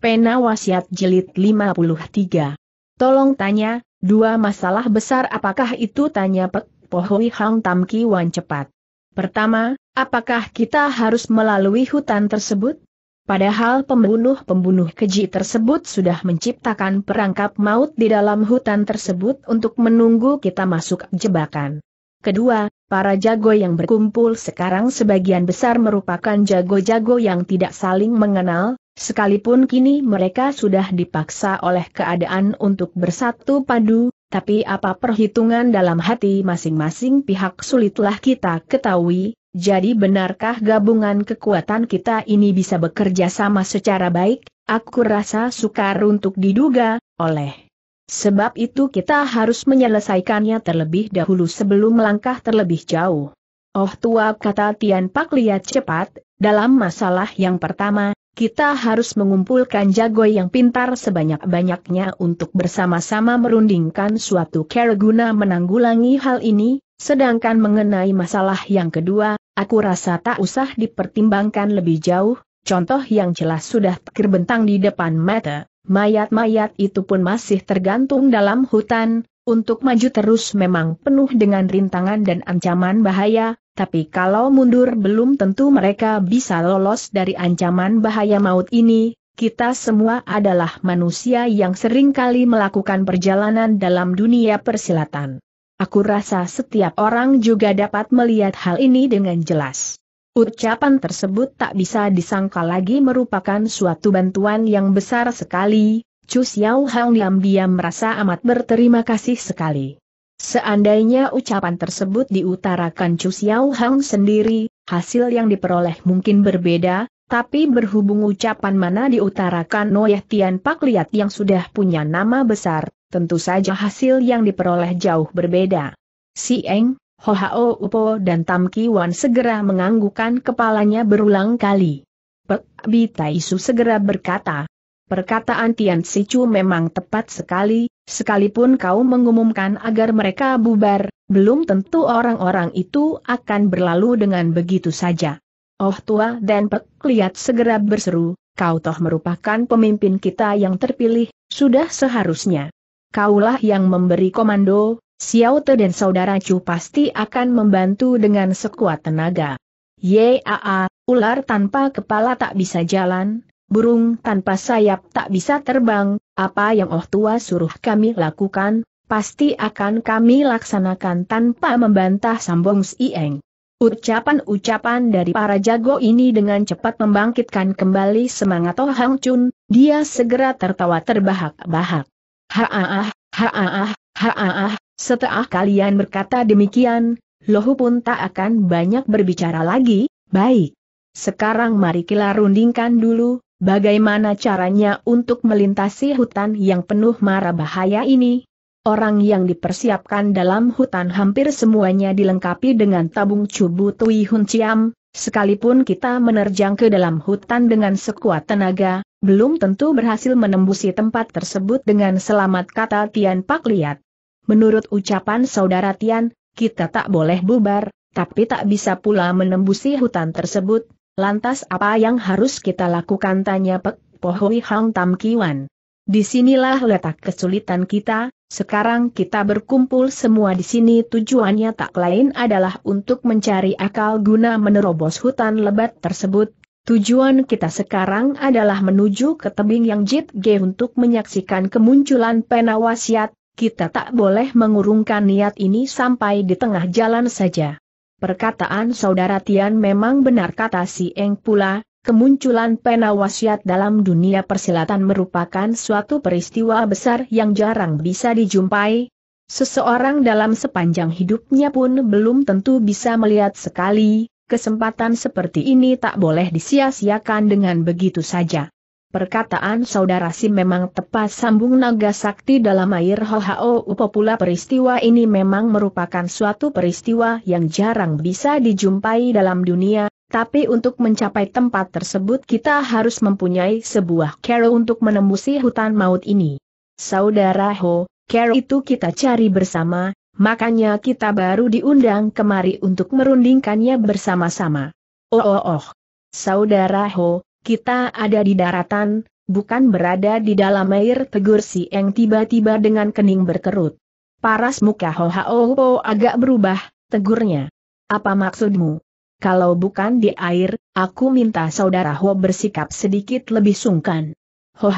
Pena Wasiat Jilid 53. Tolong tanya, dua masalah besar apakah itu tanya Pek Pohui Hang Tam Ki Wan cepat. Pertama, apakah kita harus melalui hutan tersebut? Padahal pembunuh-pembunuh keji tersebut sudah menciptakan perangkap maut di dalam hutan tersebut untuk menunggu kita masuk jebakan. Kedua, para jago yang berkumpul sekarang sebagian besar merupakan jago-jago yang tidak saling mengenal, Sekalipun kini mereka sudah dipaksa oleh keadaan untuk bersatu padu, tapi apa perhitungan dalam hati masing-masing pihak sulitlah kita ketahui, jadi benarkah gabungan kekuatan kita ini bisa bekerja sama secara baik? Aku rasa sukar untuk diduga, oleh sebab itu kita harus menyelesaikannya terlebih dahulu sebelum melangkah terlebih jauh. Oh tua kata Tian Pak lihat cepat, dalam masalah yang pertama, kita harus mengumpulkan jago yang pintar sebanyak-banyaknya untuk bersama-sama merundingkan suatu cara guna menanggulangi hal ini, sedangkan mengenai masalah yang kedua, aku rasa tak usah dipertimbangkan lebih jauh, contoh yang jelas sudah terbentang di depan mata, mayat-mayat itu pun masih tergantung dalam hutan, untuk maju terus memang penuh dengan rintangan dan ancaman bahaya, tapi kalau mundur belum tentu mereka bisa lolos dari ancaman bahaya maut ini, kita semua adalah manusia yang sering kali melakukan perjalanan dalam dunia persilatan. Aku rasa setiap orang juga dapat melihat hal ini dengan jelas. Ucapan tersebut tak bisa disangka lagi merupakan suatu bantuan yang besar sekali, Chu Xiao Hang diam-diam merasa amat berterima kasih sekali. Seandainya ucapan tersebut diutarakan Chu Xiao Hang sendiri, hasil yang diperoleh mungkin berbeda, tapi berhubung ucapan mana diutarakan Noyah Tian Pak Liat yang sudah punya nama besar, tentu saja hasil yang diperoleh jauh berbeda. Si Eng, Ho Hao Upo dan Tam Ki Wan segera menganggukkan kepalanya berulang kali. Pek Bi Taisu segera berkata, Perkataan Tian Sichu memang tepat sekali, sekalipun kau mengumumkan agar mereka bubar, belum tentu orang-orang itu akan berlalu dengan begitu saja. Oh tua dan Pek Liat segera berseru, kau toh merupakan pemimpin kita yang terpilih, sudah seharusnya. Kaulah yang memberi komando, Xiao Te dan saudara Chu pasti akan membantu dengan sekuat tenaga. Yaa, ular tanpa kepala tak bisa jalan, burung tanpa sayap tak bisa terbang, apa yang oh tua suruh kami lakukan, pasti akan kami laksanakan tanpa membantah sambung Si Eng. Ucapan-ucapan dari para jago ini dengan cepat membangkitkan kembali semangat Oh Hang Chun, dia segera tertawa terbahak-bahak. Haaah, haaah, haaah, setelah kalian berkata demikian, Lohu pun tak akan banyak berbicara lagi, baik. Sekarang mari kita rundingkan dulu, Bagaimana caranya untuk melintasi hutan yang penuh mara bahaya ini? Orang yang dipersiapkan dalam hutan hampir semuanya dilengkapi dengan tabung cubu Tui Hun Chiam, sekalipun kita menerjang ke dalam hutan dengan sekuat tenaga, belum tentu berhasil menembusi tempat tersebut dengan selamat kata Tian Pak Liat. Menurut ucapan saudara Tian, kita tak boleh bubar, tapi tak bisa pula menembusi hutan tersebut, Lantas apa yang harus kita lakukan tanya Pek Pohui Hang Tam Kiwan. Di sinilah letak kesulitan kita, sekarang kita berkumpul semua di sini tujuannya tak lain adalah untuk mencari akal guna menerobos hutan lebat tersebut. Tujuan kita sekarang adalah menuju ke tebing yang Jit G untuk menyaksikan kemunculan penawasiat, kita tak boleh mengurungkan niat ini sampai di tengah jalan saja. Perkataan saudara Tian memang benar kata si Eng pula, kemunculan pena wasiat dalam dunia persilatan merupakan suatu peristiwa besar yang jarang bisa dijumpai. Seseorang dalam sepanjang hidupnya pun belum tentu bisa melihat sekali, kesempatan seperti ini tak boleh disia-siakan dengan begitu saja. Perkataan saudara Si memang tepat sambung naga sakti dalam air Ho Upopula peristiwa ini memang merupakan suatu peristiwa yang jarang bisa dijumpai dalam dunia, tapi untuk mencapai tempat tersebut kita harus mempunyai sebuah cara untuk menembusi hutan maut ini. Saudara Ho, cara itu kita cari bersama, makanya kita baru diundang kemari untuk merundingkannya bersama-sama. Oh oh oh. Saudara Ho, kita ada di daratan, bukan berada di dalam air tegur si Eng tiba-tiba dengan kening berkerut. Paras muka Ho Po agak berubah, tegurnya. Apa maksudmu? Kalau bukan di air, aku minta saudara Ho bersikap sedikit lebih sungkan. Ho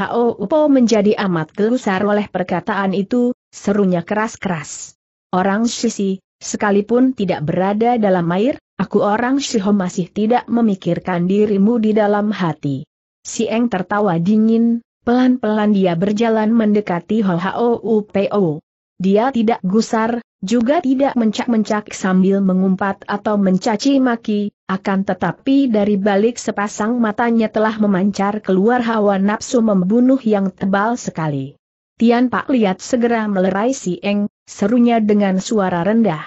Po menjadi amat gelusar oleh perkataan itu, serunya keras-keras. Orang sisi, sekalipun tidak berada dalam air, aku orang Shiho masih tidak memikirkan dirimu di dalam hati. Si Eng tertawa dingin, pelan-pelan dia berjalan mendekati Ho Hao Po. Dia tidak gusar, juga tidak mencak-mencak sambil mengumpat atau mencaci maki, akan tetapi dari balik sepasang matanya telah memancar keluar hawa nafsu membunuh yang tebal sekali. Tian Pak lihat segera melerai si Eng, serunya dengan suara rendah.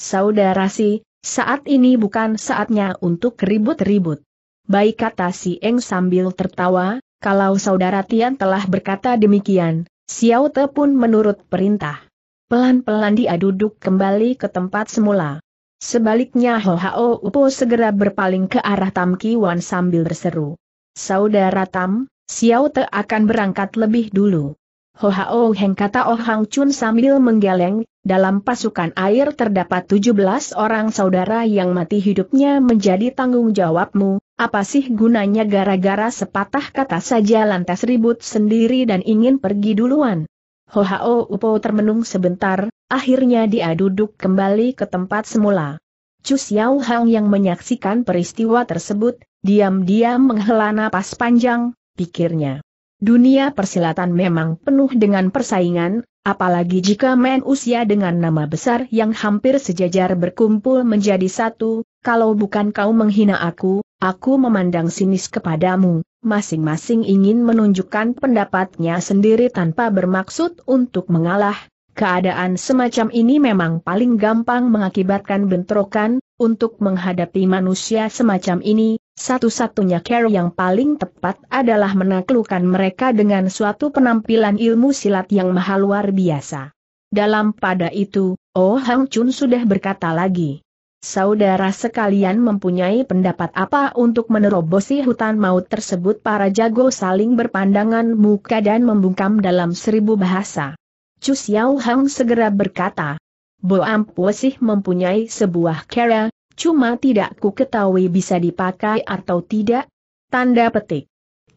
Saudara si, saat ini bukan saatnya untuk ribut-ribut. Baik kata si Eng sambil tertawa, kalau saudara Tian telah berkata demikian, Xiao Te pun menurut perintah. Pelan-pelan dia duduk kembali ke tempat semula. Sebaliknya Ho Hao Upo segera berpaling ke arah Tam Ki Wan sambil berseru. Saudara Tam, Xiao Te akan berangkat lebih dulu. Ho Hao Heng kata Oh Hang Chun sambil menggeleng, dalam pasukan air terdapat 17 orang saudara yang mati hidupnya menjadi tanggung jawabmu, apa sih gunanya gara-gara sepatah kata saja lantas ribut sendiri dan ingin pergi duluan. Ho Hao Upo termenung sebentar, akhirnya dia duduk kembali ke tempat semula. Chu Xiao Hang yang menyaksikan peristiwa tersebut, diam-diam menghela napas panjang, pikirnya. Dunia persilatan memang penuh dengan persaingan, apalagi jika main usia dengan nama besar yang hampir sejajar berkumpul menjadi satu, kalau bukan kau menghina aku, aku memandang sinis kepadamu, masing-masing ingin menunjukkan pendapatnya sendiri tanpa bermaksud untuk mengalah. Keadaan semacam ini memang paling gampang mengakibatkan bentrokan, untuk menghadapi manusia semacam ini, satu-satunya cara yang paling tepat adalah menaklukkan mereka dengan suatu penampilan ilmu silat yang maha luar biasa. Dalam pada itu, Oh Hang Chun sudah berkata lagi saudara sekalian mempunyai pendapat apa untuk menerobosi hutan maut tersebut para jago saling berpandangan muka dan membungkam dalam seribu bahasa. Chu Xiao Hang segera berkata, Bo Ampu sih mempunyai sebuah cara, cuma tidak ku ketahui bisa dipakai atau tidak. Tanda petik.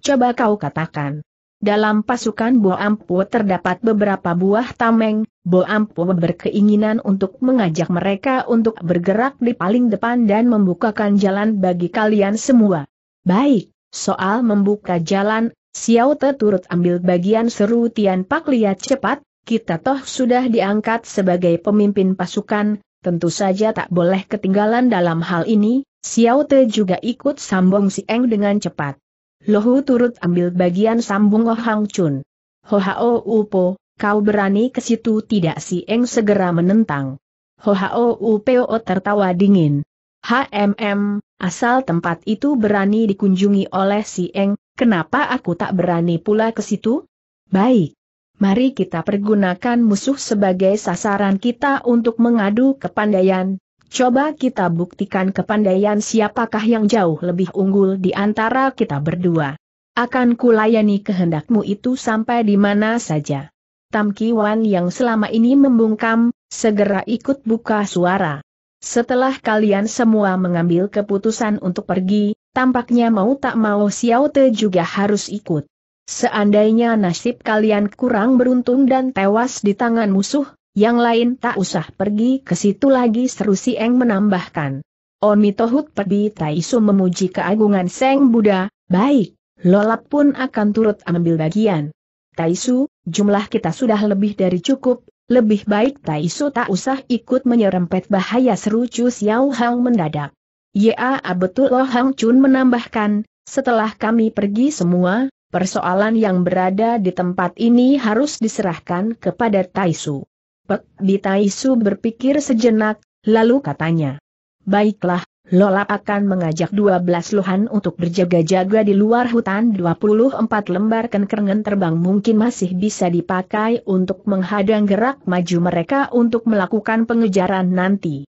Coba kau katakan. Dalam pasukan Bo Ampu terdapat beberapa buah tameng, Bo Ampu berkeinginan untuk mengajak mereka untuk bergerak di paling depan dan membukakan jalan bagi kalian semua. Baik, soal membuka jalan, Xiao Te turut ambil bagian seru Tian Pak lihat cepat, kita toh sudah diangkat sebagai pemimpin pasukan, tentu saja tak boleh ketinggalan dalam hal ini, Xiao Te juga ikut sambung si Eng dengan cepat. Lohu turut ambil bagian sambung Oh Hang Chun. Ho Hao Upo, kau berani ke situ tidak si Eng segera menentang. Ho Hao Upo tertawa dingin. HMM, asal tempat itu berani dikunjungi oleh si Eng, kenapa aku tak berani pula ke situ? Baik. Mari kita pergunakan musuh sebagai sasaran kita untuk mengadu kepandaian, Coba kita buktikan kepandaian siapakah yang jauh lebih unggul di antara kita berdua. Akan kulayani kehendakmu itu sampai di mana saja. Tam Kiwan yang selama ini membungkam, segera ikut buka suara. Setelah kalian semua mengambil keputusan untuk pergi, tampaknya mau tak mau Xiao Te juga harus ikut. Seandainya nasib kalian kurang beruntung dan tewas di tangan musuh, yang lain tak usah pergi ke situ lagi seru si Eng menambahkan. Oni Tohut Pebi Taisu memuji keagungan Seng Buddha, baik, Lolap pun akan turut ambil bagian. Taisu, jumlah kita sudah lebih dari cukup, lebih baik Taisu tak usah ikut menyerempet bahaya seru Chu Xiao Hang mendadak. Ya betul Lo Hang Chun menambahkan, setelah kami pergi semua, persoalan yang berada di tempat ini harus diserahkan kepada Taisu. Pek Bitaisu berpikir sejenak, lalu katanya. Baiklah, Lola akan mengajak 12 luhan untuk berjaga-jaga di luar hutan 24 lembar kenkerengan terbang mungkin masih bisa dipakai untuk menghadang gerak maju mereka untuk melakukan pengejaran nanti.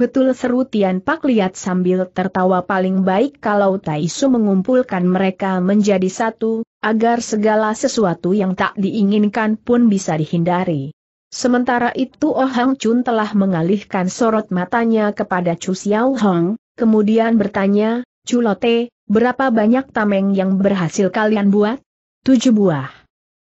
Betul seru Tian Pak lihat sambil tertawa paling baik kalau Taisu mengumpulkan mereka menjadi satu, agar segala sesuatu yang tak diinginkan pun bisa dihindari. Sementara itu Oh Hang Chun telah mengalihkan sorot matanya kepada Chu Xiao Hong, kemudian bertanya, Chu Lote, berapa banyak tameng yang berhasil kalian buat? Tujuh buah.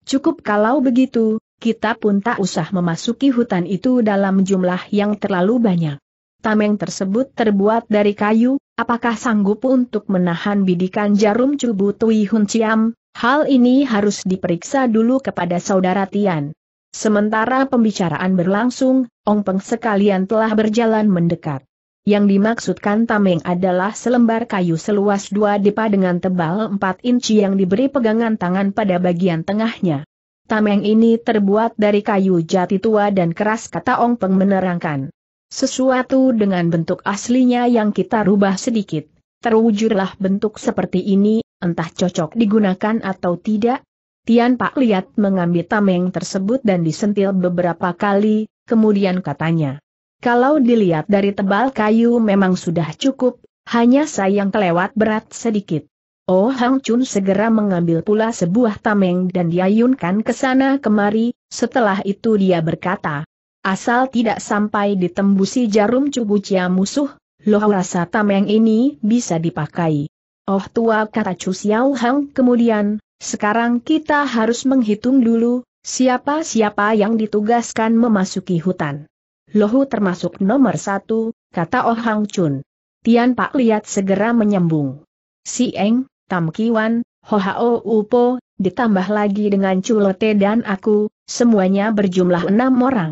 Cukup kalau begitu, kita pun tak usah memasuki hutan itu dalam jumlah yang terlalu banyak. Tameng tersebut terbuat dari kayu, apakah sanggup untuk menahan bidikan jarum cubu Tui Hun Chiam? Hal ini harus diperiksa dulu kepada saudara Tian. Sementara pembicaraan berlangsung, Ong Peng sekalian telah berjalan mendekat. Yang dimaksudkan tameng adalah selembar kayu seluas dua depa dengan tebal 4 inci yang diberi pegangan tangan pada bagian tengahnya. Tameng ini terbuat dari kayu jati tua dan keras kata Ong Peng menerangkan. Sesuatu dengan bentuk aslinya yang kita rubah sedikit. Terwujudlah bentuk seperti ini, entah cocok digunakan atau tidak, Tian Pak lihat mengambil tameng tersebut dan disentil beberapa kali, kemudian katanya. Kalau dilihat dari tebal kayu memang sudah cukup, hanya sayang kelewat berat sedikit. Oh Hang Chun segera mengambil pula sebuah tameng dan diayunkan ke sana kemari, setelah itu dia berkata, asal tidak sampai ditembusi jarum cubucia musuh, loh rasa tameng ini bisa dipakai. Oh tua kata Chu Xiao Hang kemudian, sekarang kita harus menghitung dulu, siapa-siapa yang ditugaskan memasuki hutan. Lohu termasuk nomor satu, kata Oh Hang Chun. Tian Pak lihat segera menyambung. Si Eng, Tam Kiwan, Ho Hao Upo, ditambah lagi dengan Culote dan aku, semuanya berjumlah enam orang.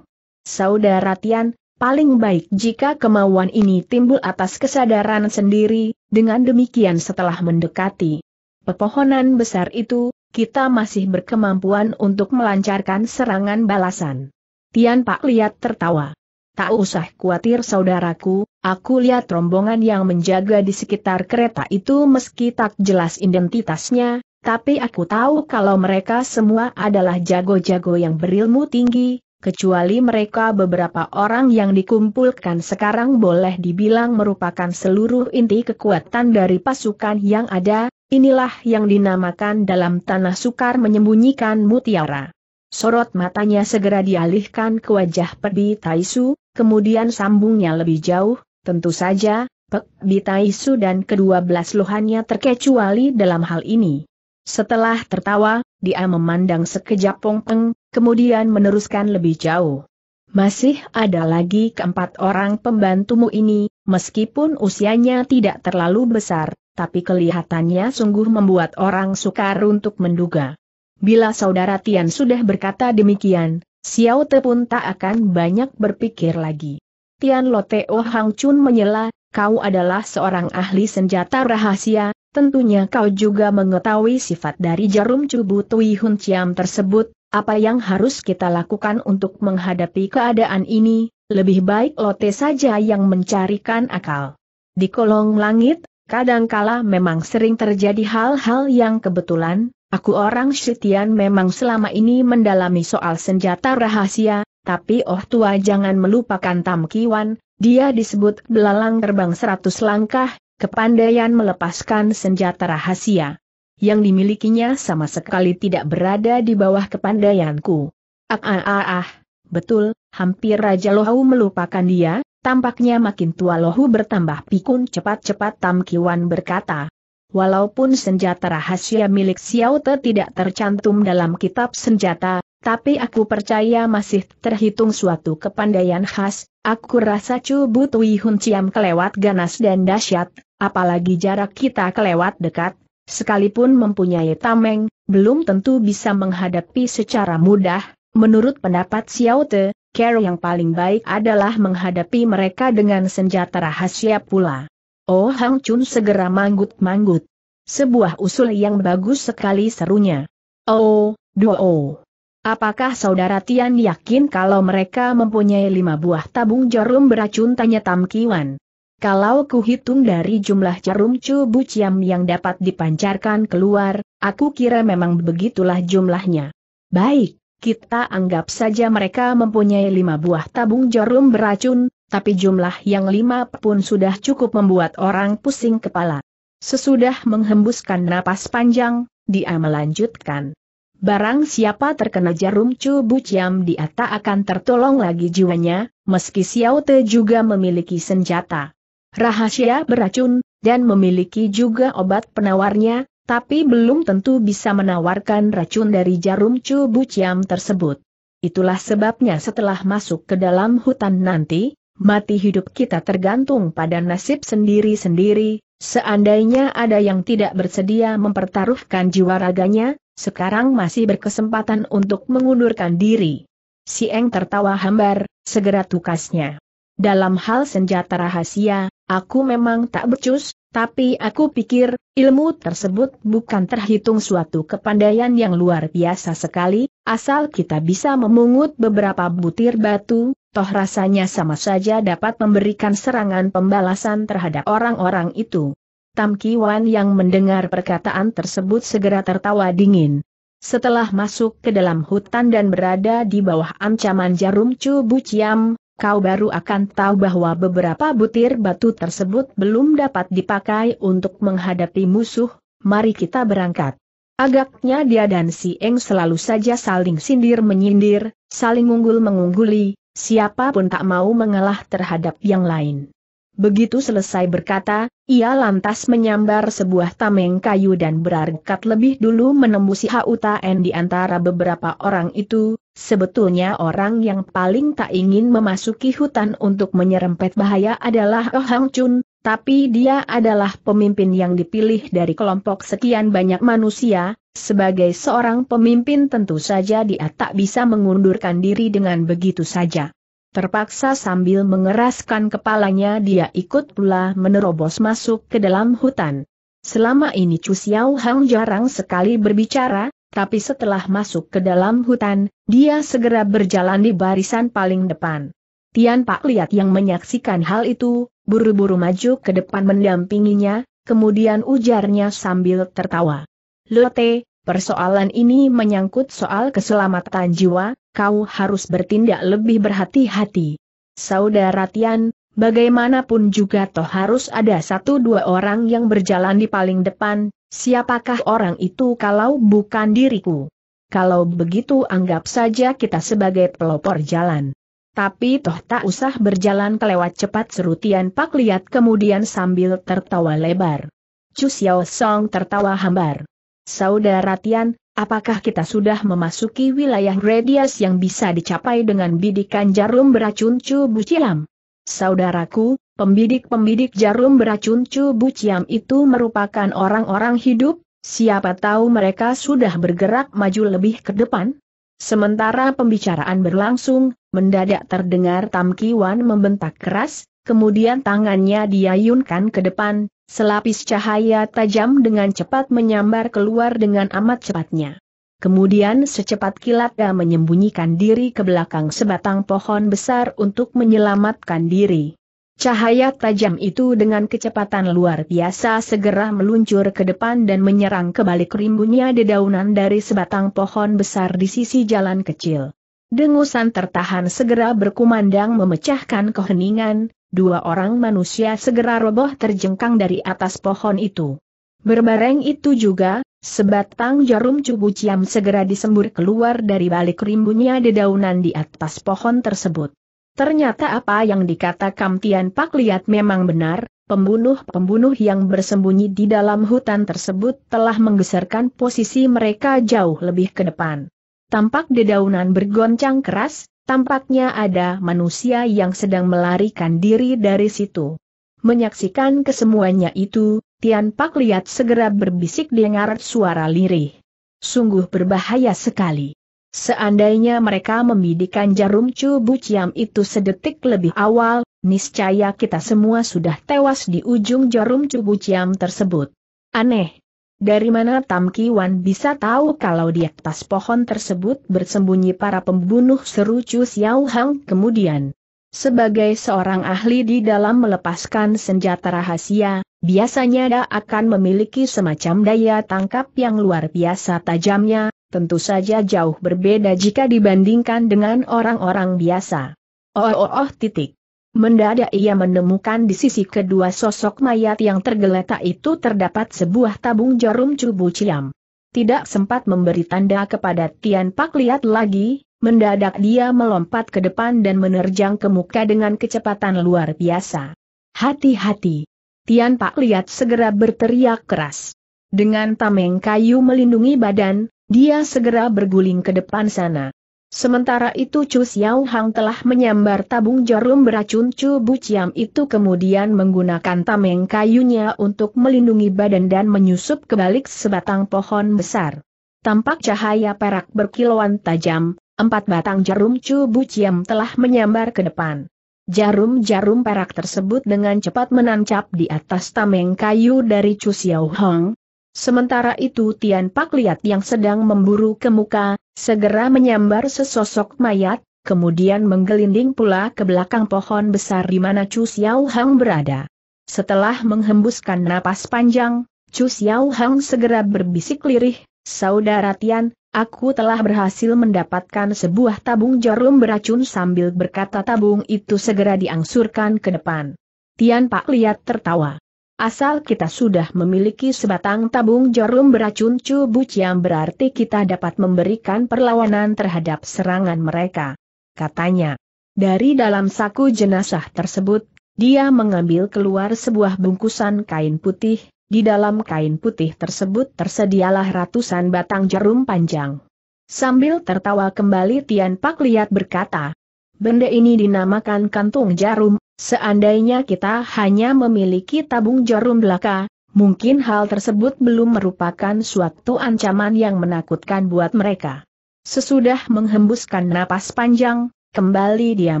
Saudara Tian, paling baik jika kemauan ini timbul atas kesadaran sendiri, dengan demikian setelah mendekati pepohonan besar itu, kita masih berkemampuan untuk melancarkan serangan balasan. Tian Pak lihat tertawa. Tak usah khawatir saudaraku, aku lihat rombongan yang menjaga di sekitar kereta itu meski tak jelas identitasnya, tapi aku tahu kalau mereka semua adalah jago-jago yang berilmu tinggi, kecuali mereka beberapa orang yang dikumpulkan sekarang boleh dibilang merupakan seluruh inti kekuatan dari pasukan yang ada, Inilah yang dinamakan dalam tanah sukar menyembunyikan mutiara. Sorot matanya segera dialihkan ke wajah Pebi Taisu, kemudian sambungnya lebih jauh, tentu saja, Pebi Taisu dan kedua belas lohannya terkecuali dalam hal ini. Setelah tertawa, dia memandang sekejap Pong Peng, kemudian meneruskan lebih jauh. Masih ada lagi keempat orang pembantumu ini, meskipun usianya tidak terlalu besar, tapi kelihatannya sungguh membuat orang sukar untuk menduga. Bila saudara Tian sudah berkata demikian, Xiao Te pun tak akan banyak berpikir lagi. Tian Lote Oh Hang Chun menyela, kau adalah seorang ahli senjata rahasia, tentunya kau juga mengetahui sifat dari jarum cubu Tui Hun Chiam tersebut, apa yang harus kita lakukan untuk menghadapi keadaan ini, lebih baik Lote saja yang mencarikan akal. Di kolong langit, Kadangkala memang sering terjadi hal-hal yang kebetulan, aku orang Sitian memang selama ini mendalami soal senjata rahasia, tapi oh tua jangan melupakan Tam Kiwan, dia disebut belalang terbang seratus langkah, kepandaian melepaskan senjata rahasia. Yang dimilikinya sama sekali tidak berada di bawah kepandaianku. Ah ah ah ah, betul, hampir Raja Lohau melupakan dia, Tampaknya makin tua Lohu bertambah pikun cepat-cepat Tam Kiwan berkata. Walaupun senjata rahasia milik Xiao Te tidak tercantum dalam kitab senjata, tapi aku percaya masih terhitung suatu kepandaian khas, aku rasa Chu Bu Tui Hun Chiam kelewat ganas dan dahsyat, apalagi jarak kita kelewat dekat, sekalipun mempunyai tameng, belum tentu bisa menghadapi secara mudah, menurut pendapat Xiao Te, cara yang paling baik adalah menghadapi mereka dengan senjata rahasia pula. Oh Hang Chun segera manggut-manggut. Sebuah usul yang bagus sekali serunya. Oh, duo. Apakah saudara Tian yakin kalau mereka mempunyai lima buah tabung jarum beracun tanya Tam Kiwan? Kalau kuhitung dari jumlah jarum cubu ciam yang dapat dipancarkan keluar, aku kira memang begitulah jumlahnya. Baik, kita anggap saja mereka mempunyai lima buah tabung jarum beracun, tapi jumlah yang lima pun sudah cukup membuat orang pusing kepala. Sesudah menghembuskan napas panjang, dia melanjutkan. Barang siapa terkena jarum cubu ciam dia tak akan tertolong lagi jiwanya, meski Xiao Te juga memiliki senjata. Rahasia beracun, dan memiliki juga obat penawarnya, tapi belum tentu bisa menawarkan racun dari jarum cubu ciam tersebut. Itulah sebabnya setelah masuk ke dalam hutan nanti, mati hidup kita tergantung pada nasib sendiri-sendiri, seandainya ada yang tidak bersedia mempertaruhkan jiwa raganya, sekarang masih berkesempatan untuk mengundurkan diri. Si Eng tertawa hambar, segera tukasnya. Dalam hal senjata rahasia, aku memang tak becus, tapi aku pikir, ilmu tersebut bukan terhitung suatu kepandaian yang luar biasa sekali, asal kita bisa memungut beberapa butir batu, toh rasanya sama saja dapat memberikan serangan pembalasan terhadap orang-orang itu. Tam Kiwan yang mendengar perkataan tersebut segera tertawa dingin. Setelah masuk ke dalam hutan dan berada di bawah ancaman jarum cubu ciam, kau baru akan tahu bahwa beberapa butir batu tersebut belum dapat dipakai untuk menghadapi musuh, mari kita berangkat. Agaknya dia dan si Eng selalu saja saling sindir menyindir, saling unggul mengungguli, siapa pun tak mau mengalah terhadap yang lain. Begitu selesai berkata, ia lantas menyambar sebuah tameng kayu dan berangkat lebih dulu menembusi N di antara beberapa orang itu, sebetulnya orang yang paling tak ingin memasuki hutan untuk menyerempet bahaya adalah Oh Hang Chun, tapi dia adalah pemimpin yang dipilih dari kelompok sekian banyak manusia, sebagai seorang pemimpin tentu saja dia tak bisa mengundurkan diri dengan begitu saja. Terpaksa sambil mengeraskan kepalanya dia ikut pula menerobos masuk ke dalam hutan. Selama ini Chu Xiao Hang jarang sekali berbicara, tapi setelah masuk ke dalam hutan, dia segera berjalan di barisan paling depan. Tian Pak lihat yang menyaksikan hal itu, buru-buru maju ke depan mendampinginya, kemudian ujarnya sambil tertawa. Lote, persoalan ini menyangkut soal keselamatan jiwa, kau harus bertindak lebih berhati-hati. Saudara Tian, bagaimanapun juga toh harus ada satu dua orang yang berjalan di paling depan, siapakah orang itu kalau bukan diriku? Kalau begitu anggap saja kita sebagai pelopor jalan. Tapi toh tak usah berjalan kelewat cepat seru Tian Pak lihat kemudian sambil tertawa lebar. Chu Xiao Song tertawa hambar. Saudara Tian, apakah kita sudah memasuki wilayah radius yang bisa dicapai dengan bidikan jarum beracun cubu cilam? Saudaraku, pembidik-pembidik jarum beracun cubu ciam itu merupakan orang-orang hidup, siapa tahu mereka sudah bergerak maju lebih ke depan? Sementara pembicaraan berlangsung, mendadak terdengar Tam Kiwan membentak keras, kemudian tangannya diayunkan ke depan, Selapis cahaya tajam dengan cepat menyambar keluar dengan amat cepatnya. Kemudian secepat kilat dia menyembunyikan diri ke belakang sebatang pohon besar untuk menyelamatkan diri. Cahaya tajam itu dengan kecepatan luar biasa segera meluncur ke depan dan menyerang ke balik rimbunnya dedaunan dari sebatang pohon besar di sisi jalan kecil. Dengusan tertahan segera berkumandang memecahkan keheningan, dua orang manusia segera roboh terjengkang dari atas pohon itu. Berbareng itu juga, sebatang jarum cubu ciam segera disembur keluar dari balik rimbunnya dedaunan di atas pohon tersebut. Ternyata apa yang dikata Kamtian Pak lihat memang benar, pembunuh-pembunuh yang bersembunyi di dalam hutan tersebut telah menggeserkan posisi mereka jauh lebih ke depan. Tampak dedaunan bergoncang keras, Tampaknya ada manusia yang sedang melarikan diri dari situ. Menyaksikan kesemuanya itu, Tian Pak lihat segera berbisik dengar suara lirih. Sungguh berbahaya sekali. Seandainya mereka membidikan jarum cubu ciam itu sedetik lebih awal, niscaya kita semua sudah tewas di ujung jarum cubu ciam tersebut. Aneh, dari mana Tam Kiwan bisa tahu kalau di atas pohon tersebut bersembunyi para pembunuh seru Chu Xiao Hang kemudian? Sebagai seorang ahli di dalam melepaskan senjata rahasia, biasanya dia akan memiliki semacam daya tangkap yang luar biasa tajamnya, tentu saja jauh berbeda jika dibandingkan dengan orang-orang biasa. Oh oh oh titik. Mendadak ia menemukan di sisi kedua sosok mayat yang tergeletak itu terdapat sebuah tabung jarum cubu ciam. Tidak sempat memberi tanda kepada Tian Pak lihat lagi, mendadak dia melompat ke depan dan menerjang ke muka dengan kecepatan luar biasa. Hati-hati! Tian Pak lihat segera berteriak keras. Dengan tameng kayu melindungi badan, dia segera berguling ke depan sana. Sementara itu Chu Xiao Hang telah menyambar tabung jarum beracun Chu Buciam itu kemudian menggunakan tameng kayunya untuk melindungi badan dan menyusup ke balik sebatang pohon besar. Tampak cahaya perak berkilauan tajam, empat batang jarum Chu Buciam telah menyambar ke depan. Jarum-jarum perak tersebut dengan cepat menancap di atas tameng kayu dari Chu Xiao Hang, Sementara itu Tian Pak lihat yang sedang memburu ke muka, segera menyambar sesosok mayat, kemudian menggelinding pula ke belakang pohon besar di mana Chu Xiao Hang berada. Setelah menghembuskan napas panjang, Chu Xiao Hang segera berbisik lirih, Saudara Tian, aku telah berhasil mendapatkan sebuah tabung jarum beracun sambil berkata tabung itu segera diangsurkan ke depan. Tian Pak lihat tertawa. Asal kita sudah memiliki sebatang tabung jarum beracun cubuc yang berarti kita dapat memberikan perlawanan terhadap serangan mereka. Katanya. Dari dalam saku jenazah tersebut, dia mengambil keluar sebuah bungkusan kain putih, di dalam kain putih tersebut tersedialah ratusan batang jarum panjang. Sambil tertawa kembali Tian Pak Liat berkata, Benda ini dinamakan kantung jarum, Seandainya kita hanya memiliki tabung jarum belaka, mungkin hal tersebut belum merupakan suatu ancaman yang menakutkan buat mereka. Sesudah menghembuskan napas panjang, kembali dia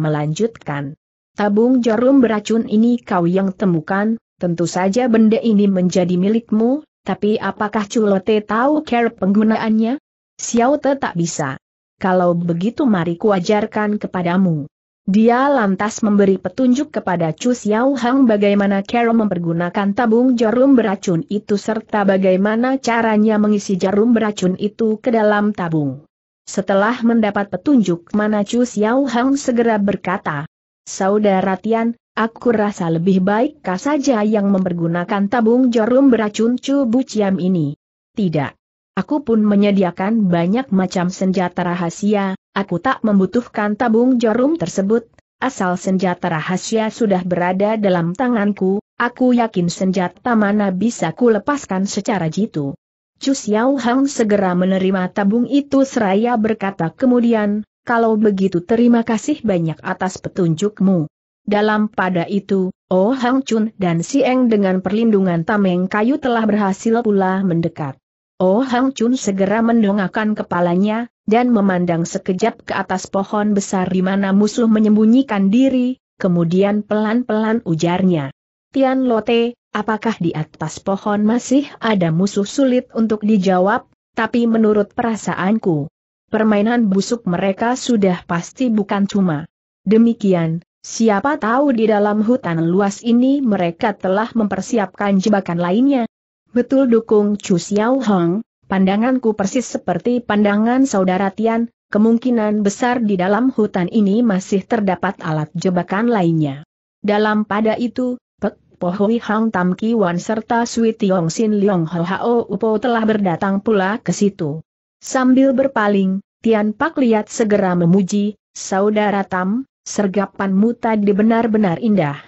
melanjutkan. Tabung jarum beracun ini kau yang temukan, tentu saja benda ini menjadi milikmu, tapi apakah Culote tahu cara penggunaannya? Xiao Te tak bisa. Kalau begitu mari kuajarkan kepadamu. Dia lantas memberi petunjuk kepada Chu Xiao Hang bagaimana cara mempergunakan tabung jarum beracun itu serta bagaimana caranya mengisi jarum beracun itu ke dalam tabung. Setelah mendapat petunjuk mana Chu Xiao Hang segera berkata, Saudara Tian, aku rasa lebih baik kau saja yang mempergunakan tabung jarum beracun Chu Buciam ini. Tidak. Aku pun menyediakan banyak macam senjata rahasia, Aku tak membutuhkan tabung jarum tersebut, asal senjata rahasia sudah berada dalam tanganku, aku yakin senjata mana bisa ku lepaskan secara jitu. Chu Xiao Hang segera menerima tabung itu seraya berkata kemudian, kalau begitu terima kasih banyak atas petunjukmu. Dalam pada itu, Oh Hang Chun dan Si Eng dengan perlindungan tameng kayu telah berhasil pula mendekat. Oh Hang Chun segera mendongakkan kepalanya, dan memandang sekejap ke atas pohon besar di mana musuh menyembunyikan diri, kemudian pelan-pelan ujarnya. Tian Lote, apakah di atas pohon masih ada musuh sulit untuk dijawab, tapi menurut perasaanku, permainan busuk mereka sudah pasti bukan cuma. Demikian, siapa tahu di dalam hutan luas ini mereka telah mempersiapkan jebakan lainnya. Betul dukung Chu Xiao Hong, Pandanganku persis seperti pandangan saudara Tian, kemungkinan besar di dalam hutan ini masih terdapat alat jebakan lainnya. Dalam pada itu, Pek Pohui Hang Tam Ki Wan serta Sui Tiong Sin Leong Ho Hao Upo telah berdatang pula ke situ. Sambil berpaling, Tian Pak lihat segera memuji, Saudara Tam, sergapanmu tadi benar-benar indah.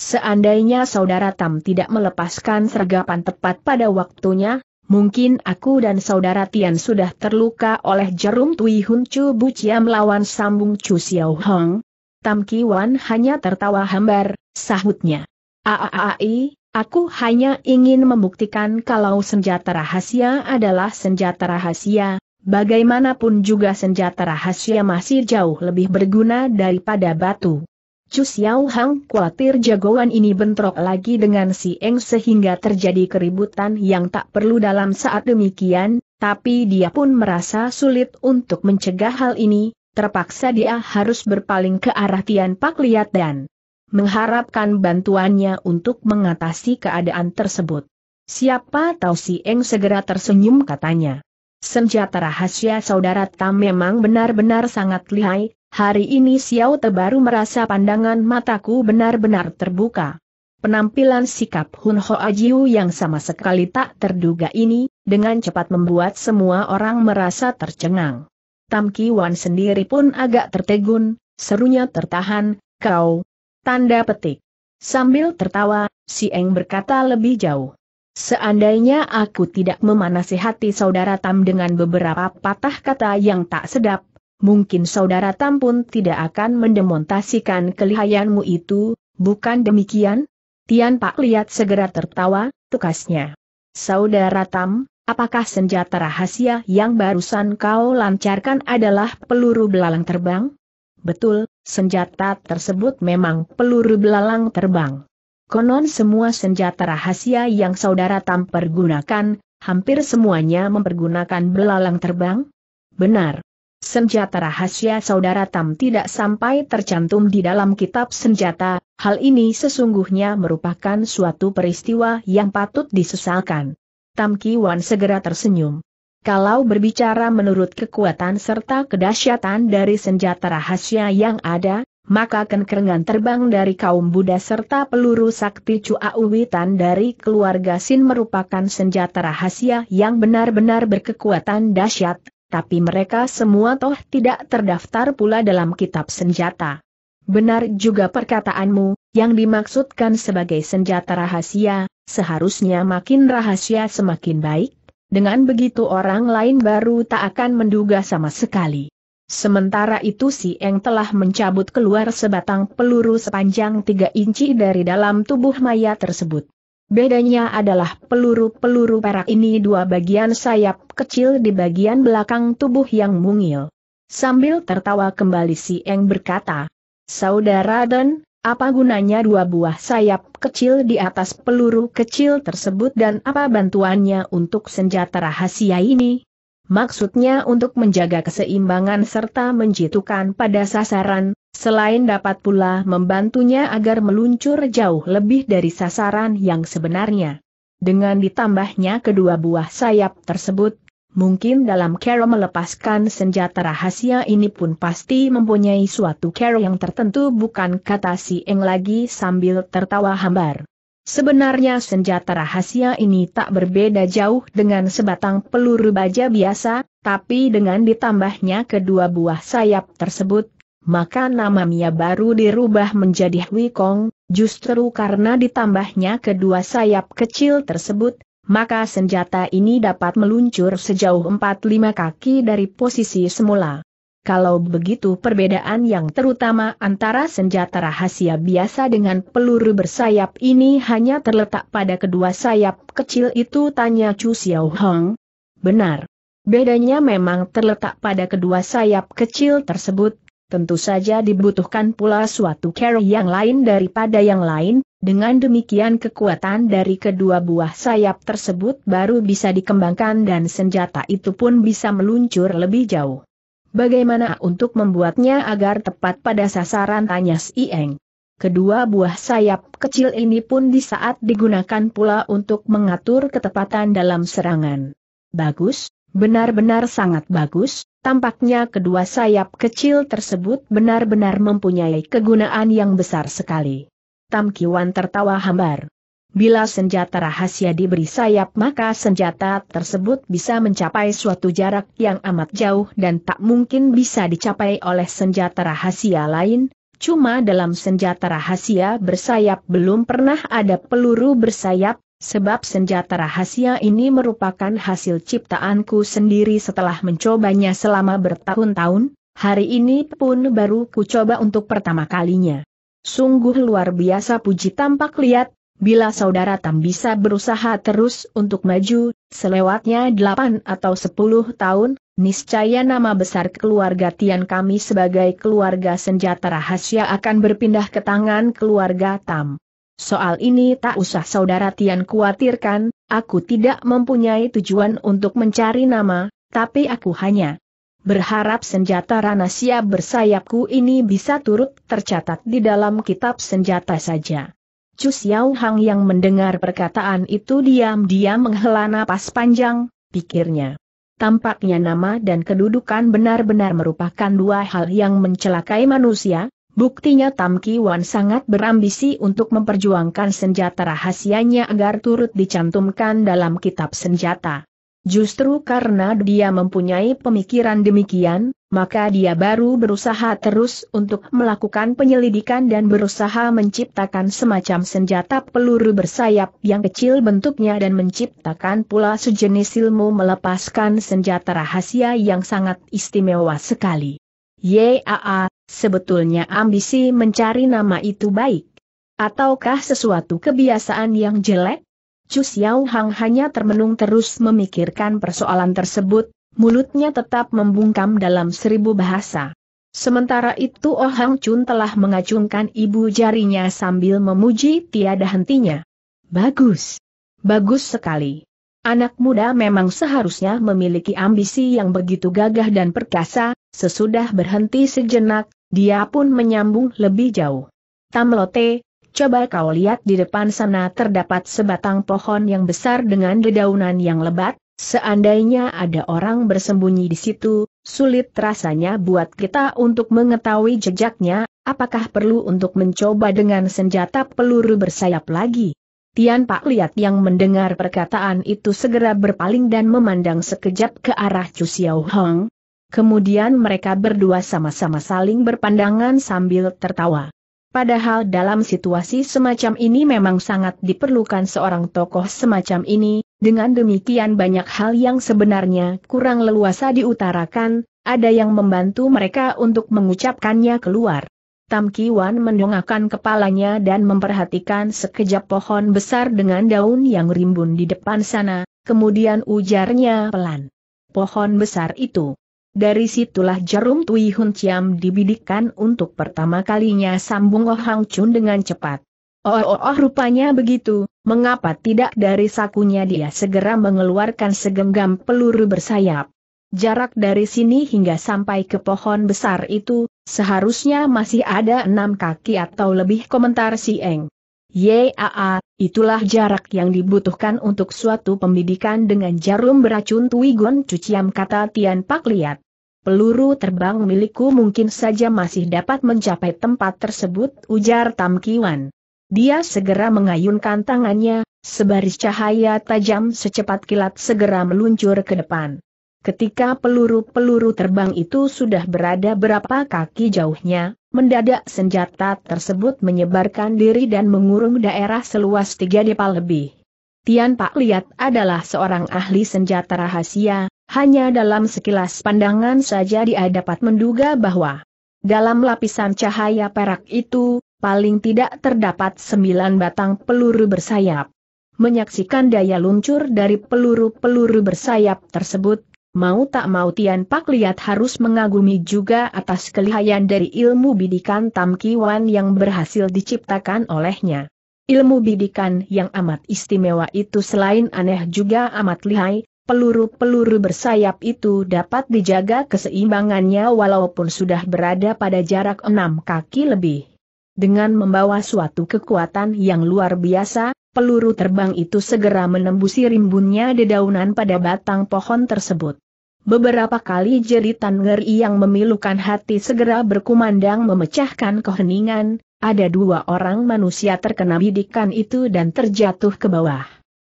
Seandainya saudara Tam tidak melepaskan sergapan tepat pada waktunya, Mungkin aku dan saudara Tian sudah terluka oleh jarum Tui Hun Chu Bucia melawan sambung Chu Xiao Hong. Tam Ki Wan hanya tertawa hambar, sahutnya. Aaai, aku hanya ingin membuktikan kalau senjata rahasia adalah senjata rahasia, bagaimanapun juga senjata rahasia masih jauh lebih berguna daripada batu. Chu Xiao Hang khawatir jagoan ini bentrok lagi dengan si Eng sehingga terjadi keributan yang tak perlu dalam saat demikian, tapi dia pun merasa sulit untuk mencegah hal ini, terpaksa dia harus berpaling ke arah Tian Pak Liat dan mengharapkan bantuannya untuk mengatasi keadaan tersebut. Siapa tahu si Eng segera tersenyum katanya. Senjata rahasia saudara Tam memang benar-benar sangat lihai, hari ini Xiao Te baru merasa pandangan mataku benar-benar terbuka. Penampilan sikap Hun Hoa Jiu yang sama sekali tak terduga ini, dengan cepat membuat semua orang merasa tercengang. Tam Ki Wan sendiri pun agak tertegun, serunya tertahan, kau. Tanda petik. Sambil tertawa, si Eng berkata lebih jauh. Seandainya aku tidak memanasihati saudara Tam dengan beberapa patah kata yang tak sedap, mungkin saudara Tam pun tidak akan mendemontasikan kelihayanmu itu, bukan demikian? Tian Pak lihat segera tertawa, tukasnya. Saudara Tam, apakah senjata rahasia yang barusan kau lancarkan adalah peluru belalang terbang? Betul, senjata tersebut memang peluru belalang terbang. Konon semua senjata rahasia yang saudara Tam pergunakan, hampir semuanya mempergunakan belalang terbang? Benar. Senjata rahasia saudara Tam tidak sampai tercantum di dalam kitab senjata, Hal ini sesungguhnya merupakan suatu peristiwa yang patut disesalkan. Tam Ki Wan segera tersenyum. Kalau berbicara menurut kekuatan serta kedahsyatan dari senjata rahasia yang ada, maka kenkrengan terbang dari kaum Buddha serta peluru sakti Chua Uwitan dari keluarga Sin merupakan senjata rahasia yang benar-benar berkekuatan dahsyat, tapi mereka semua toh tidak terdaftar pula dalam kitab senjata. Benar juga perkataanmu, yang dimaksudkan sebagai senjata rahasia, seharusnya makin rahasia semakin baik, dengan begitu orang lain baru tak akan menduga sama sekali. Sementara itu si Eng telah mencabut keluar sebatang peluru sepanjang 3 inci dari dalam tubuh maya tersebut. Bedanya adalah peluru-peluru perak ini dua bagian sayap kecil di bagian belakang tubuh yang mungil. Sambil tertawa kembali si Eng berkata, Saudara Dan, apa gunanya dua buah sayap kecil di atas peluru kecil tersebut dan apa bantuannya untuk senjata rahasia ini? Maksudnya untuk menjaga keseimbangan serta menjitukan pada sasaran, selain dapat pula membantunya agar meluncur jauh lebih dari sasaran yang sebenarnya. Dengan ditambahnya kedua buah sayap tersebut, Mungkin dalam cara melepaskan senjata rahasia ini pun pasti mempunyai suatu cara yang tertentu bukan kata si Eng lagi sambil tertawa hambar. Sebenarnya senjata rahasia ini tak berbeda jauh dengan sebatang peluru baja biasa, tapi dengan ditambahnya kedua buah sayap tersebut, maka nama Mia baru dirubah menjadi Wikong, justru karena ditambahnya kedua sayap kecil tersebut, maka senjata ini dapat meluncur sejauh 4-5 kaki dari posisi semula. Kalau begitu perbedaan yang terutama antara senjata rahasia biasa dengan peluru bersayap ini hanya terletak pada kedua sayap kecil itu tanya Chu Xiao Hong. Benar. Bedanya memang terletak pada kedua sayap kecil tersebut, tentu saja dibutuhkan pula suatu cara yang lain daripada yang lain, dengan demikian kekuatan dari kedua buah sayap tersebut baru bisa dikembangkan dan senjata itu pun bisa meluncur lebih jauh. Bagaimana untuk membuatnya agar tepat pada sasaran tanya Si Eng. Kedua buah sayap kecil ini pun di saat digunakan pula untuk mengatur ketepatan dalam serangan. Bagus, benar-benar sangat bagus, tampaknya kedua sayap kecil tersebut benar-benar mempunyai kegunaan yang besar sekali. Tam Kiwan tertawa hambar. Bila senjata rahasia diberi sayap maka senjata tersebut bisa mencapai suatu jarak yang amat jauh dan tak mungkin bisa dicapai oleh senjata rahasia lain, cuma dalam senjata rahasia bersayap belum pernah ada peluru bersayap, sebab senjata rahasia ini merupakan hasil ciptaanku sendiri setelah mencobanya selama bertahun-tahun, hari ini pun baru ku coba untuk pertama kalinya. Sungguh luar biasa puji tampak lihat, bila saudara Tam bisa berusaha terus untuk maju, selewatnya delapan atau sepuluh tahun, niscaya nama besar keluarga Tian kami sebagai keluarga senjata rahasia akan berpindah ke tangan keluarga Tam. Soal ini tak usah saudara Tian khawatirkan, aku tidak mempunyai tujuan untuk mencari nama, tapi aku hanya berharap senjata rahasia bersayapku ini bisa turut tercatat di dalam kitab senjata saja. Chu Xiao Hang yang mendengar perkataan itu diam-diam menghela napas panjang, pikirnya. tampaknya nama dan kedudukan benar-benar merupakan dua hal yang mencelakai manusia, buktinya Tam Ki Wan sangat berambisi untuk memperjuangkan senjata rahasianya agar turut dicantumkan dalam kitab senjata. Justru karena dia mempunyai pemikiran demikian, maka dia baru berusaha terus untuk melakukan penyelidikan dan berusaha menciptakan semacam senjata peluru bersayap yang kecil bentuknya dan menciptakan pula sejenis ilmu melepaskan senjata rahasia yang sangat istimewa sekali. Yaa, sebetulnya ambisi mencari nama itu baik. Ataukah sesuatu kebiasaan yang jelek? Chu Xiao Hang hanya termenung terus memikirkan persoalan tersebut, mulutnya tetap membungkam dalam seribu bahasa. Sementara itu Oh Hang Chun telah mengacungkan ibu jarinya sambil memuji tiada hentinya. Bagus. Bagus sekali. Anak muda memang seharusnya memiliki ambisi yang begitu gagah dan perkasa, sesudah berhenti sejenak, dia pun menyambung lebih jauh. Tamlote, Coba kau lihat di depan sana terdapat sebatang pohon yang besar dengan dedaunan yang lebat, seandainya ada orang bersembunyi di situ, sulit rasanya buat kita untuk mengetahui jejaknya, apakah perlu untuk mencoba dengan senjata peluru bersayap lagi. Tian Pak lihat yang mendengar perkataan itu segera berpaling dan memandang sekejap ke arah Chu Xiao Hong. Kemudian mereka berdua sama-sama saling berpandangan sambil tertawa. Padahal dalam situasi semacam ini memang sangat diperlukan seorang tokoh semacam ini, dengan demikian banyak hal yang sebenarnya kurang leluasa diutarakan, ada yang membantu mereka untuk mengucapkannya keluar. Tam Kiwan mendongakkan kepalanya dan memperhatikan sekejap pohon besar dengan daun yang rimbun di depan sana, kemudian ujarnya pelan. Pohon besar itu dari situlah jarum Tui Hun Chiam dibidikkan untuk pertama kalinya sambung Oh Hang Chun dengan cepat. Oh, oh, oh rupanya begitu, mengapa tidak dari sakunya dia segera mengeluarkan segenggam peluru bersayap. Jarak dari sini hingga sampai ke pohon besar itu, seharusnya masih ada enam kaki atau lebih komentar si Eng. Yaa, itulah jarak yang dibutuhkan untuk suatu pembidikan dengan jarum beracun Tuigon Cuciam kata Tian Pak lihat. Peluru terbang milikku mungkin saja masih dapat mencapai tempat tersebut, ujar Tam Kiwan. Dia segera mengayunkan tangannya, sebaris cahaya tajam secepat kilat segera meluncur ke depan. Ketika peluru-peluru terbang itu sudah berada berapa kaki jauhnya, mendadak senjata tersebut menyebarkan diri dan mengurung daerah seluas tiga depal lebih. Tian Pak Liat adalah seorang ahli senjata rahasia, hanya dalam sekilas pandangan saja dia dapat menduga bahwa dalam lapisan cahaya perak itu, paling tidak terdapat sembilan batang peluru bersayap. Menyaksikan daya luncur dari peluru-peluru bersayap tersebut, Mau tak mau Tian Pak lihat harus mengagumi juga atas kelihayan dari ilmu bidikan Tam Kiwan yang berhasil diciptakan olehnya. Ilmu bidikan yang amat istimewa itu selain aneh juga amat lihai, peluru-peluru bersayap itu dapat dijaga keseimbangannya walaupun sudah berada pada jarak enam kaki lebih. Dengan membawa suatu kekuatan yang luar biasa, peluru terbang itu segera menembusi rimbunnya dedaunan pada batang pohon tersebut. Beberapa kali jeritan ngeri yang memilukan hati segera berkumandang memecahkan keheningan, ada dua orang manusia terkena bidikan itu dan terjatuh ke bawah.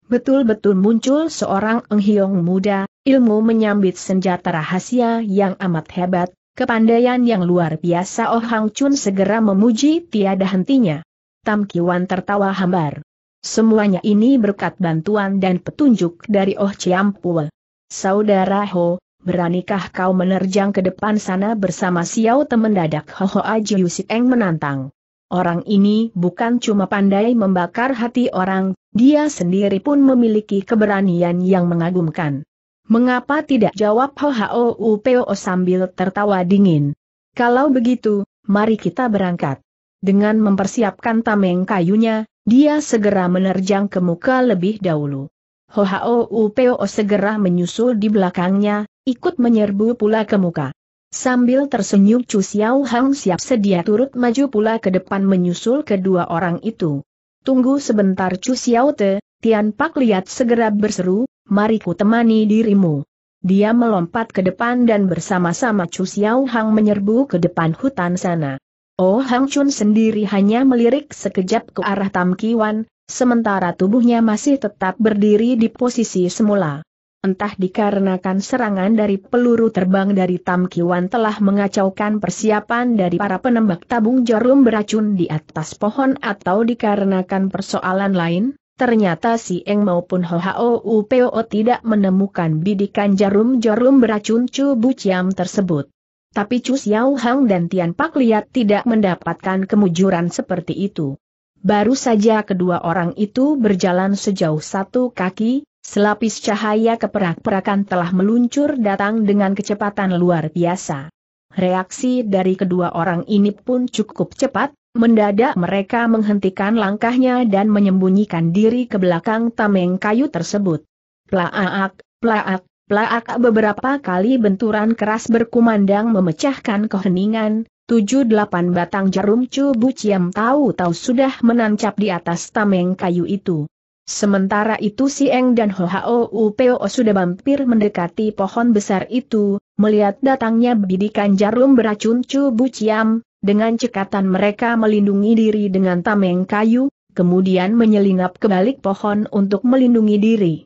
Betul-betul muncul seorang enghiong muda, ilmu menyambit senjata rahasia yang amat hebat, Kepandaian yang luar biasa Oh Hang Chun segera memuji tiada hentinya. Tam Kiwan tertawa hambar. Semuanya ini berkat bantuan dan petunjuk dari Oh Chiampul. Saudara Ho, beranikah kau menerjang ke depan sana bersama Xiao temen dadak Ho Ho Aji Eng menantang. Orang ini bukan cuma pandai membakar hati orang, dia sendiri pun memiliki keberanian yang mengagumkan. Mengapa tidak jawab Ho Upeo sambil tertawa dingin? Kalau begitu, mari kita berangkat. Dengan mempersiapkan tameng kayunya, dia segera menerjang ke muka lebih dahulu. Ho Upeo segera menyusul di belakangnya, ikut menyerbu pula ke muka. Sambil tersenyum Chu Xiao Hang siap sedia turut maju pula ke depan menyusul kedua orang itu. Tunggu sebentar Chu Xiao Te, Tian Pak lihat segera berseru, mari ku temani dirimu. dia melompat ke depan dan bersama-sama Chu Xiao Hang menyerbu ke depan hutan sana. Oh Hang Chun sendiri hanya melirik sekejap ke arah Tam Kiwan, sementara tubuhnya masih tetap berdiri di posisi semula. Entah dikarenakan serangan dari peluru terbang dari Tam Kiwan telah mengacaukan persiapan dari para penembak tabung jarum beracun di atas pohon atau dikarenakan persoalan lain, Ternyata si Eng maupun Ho Hao Upeo tidak menemukan bidikan jarum-jarum beracun Chu Buciam tersebut. Tapi Chu Xiao Hang dan Tian Pak lihat tidak mendapatkan kemujuran seperti itu. Baru saja kedua orang itu berjalan sejauh satu kaki, selapis cahaya keperak-perakan telah meluncur datang dengan kecepatan luar biasa. Reaksi dari kedua orang ini pun cukup cepat, Mendadak mereka menghentikan langkahnya dan menyembunyikan diri ke belakang tameng kayu tersebut. Plaak, plaak, plaak beberapa kali benturan keras berkumandang memecahkan keheningan, tujuh delapan batang jarum cubu ciam tahu-tahu sudah menancap di atas tameng kayu itu. Sementara itu si Eng dan Upeo sudah hampir mendekati pohon besar itu, melihat datangnya bidikan jarum beracun cubu ciam, dengan cekatan mereka melindungi diri dengan tameng kayu, kemudian menyelinap ke balik pohon untuk melindungi diri.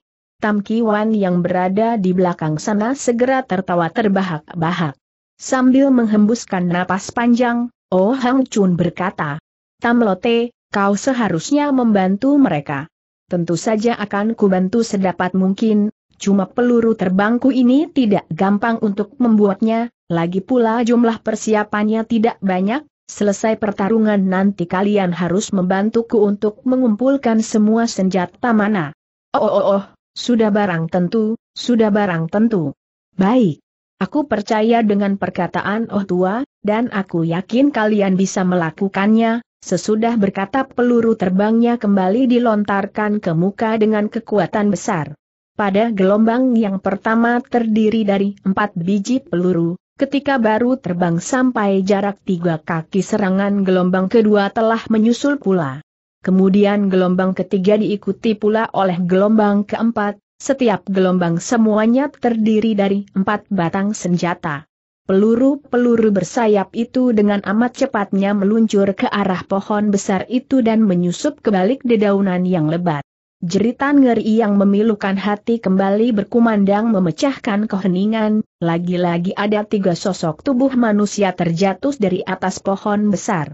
Tam Kiwan yang berada di belakang sana segera tertawa terbahak-bahak. Sambil menghembuskan napas panjang, Oh Hang Chun berkata, Tam Lote, kau seharusnya membantu mereka. Tentu saja akan kubantu sedapat mungkin, cuma peluru terbangku ini tidak gampang untuk membuatnya, lagi pula jumlah persiapannya tidak banyak, selesai pertarungan nanti kalian harus membantuku untuk mengumpulkan semua senjata mana. Oh oh oh, sudah barang tentu, sudah barang tentu. Baik. Aku percaya dengan perkataan Oh Tua, dan aku yakin kalian bisa melakukannya, sesudah berkata peluru terbangnya kembali dilontarkan ke muka dengan kekuatan besar. Pada gelombang yang pertama terdiri dari empat biji peluru, Ketika baru terbang sampai jarak tiga kaki serangan gelombang kedua telah menyusul pula. Kemudian gelombang ketiga diikuti pula oleh gelombang keempat, setiap gelombang semuanya terdiri dari empat batang senjata. Peluru-peluru bersayap itu dengan amat cepatnya meluncur ke arah pohon besar itu dan menyusup ke balik dedaunan yang lebat. Jeritan ngeri yang memilukan hati kembali berkumandang memecahkan keheningan, lagi-lagi ada tiga sosok tubuh manusia terjatuh dari atas pohon besar.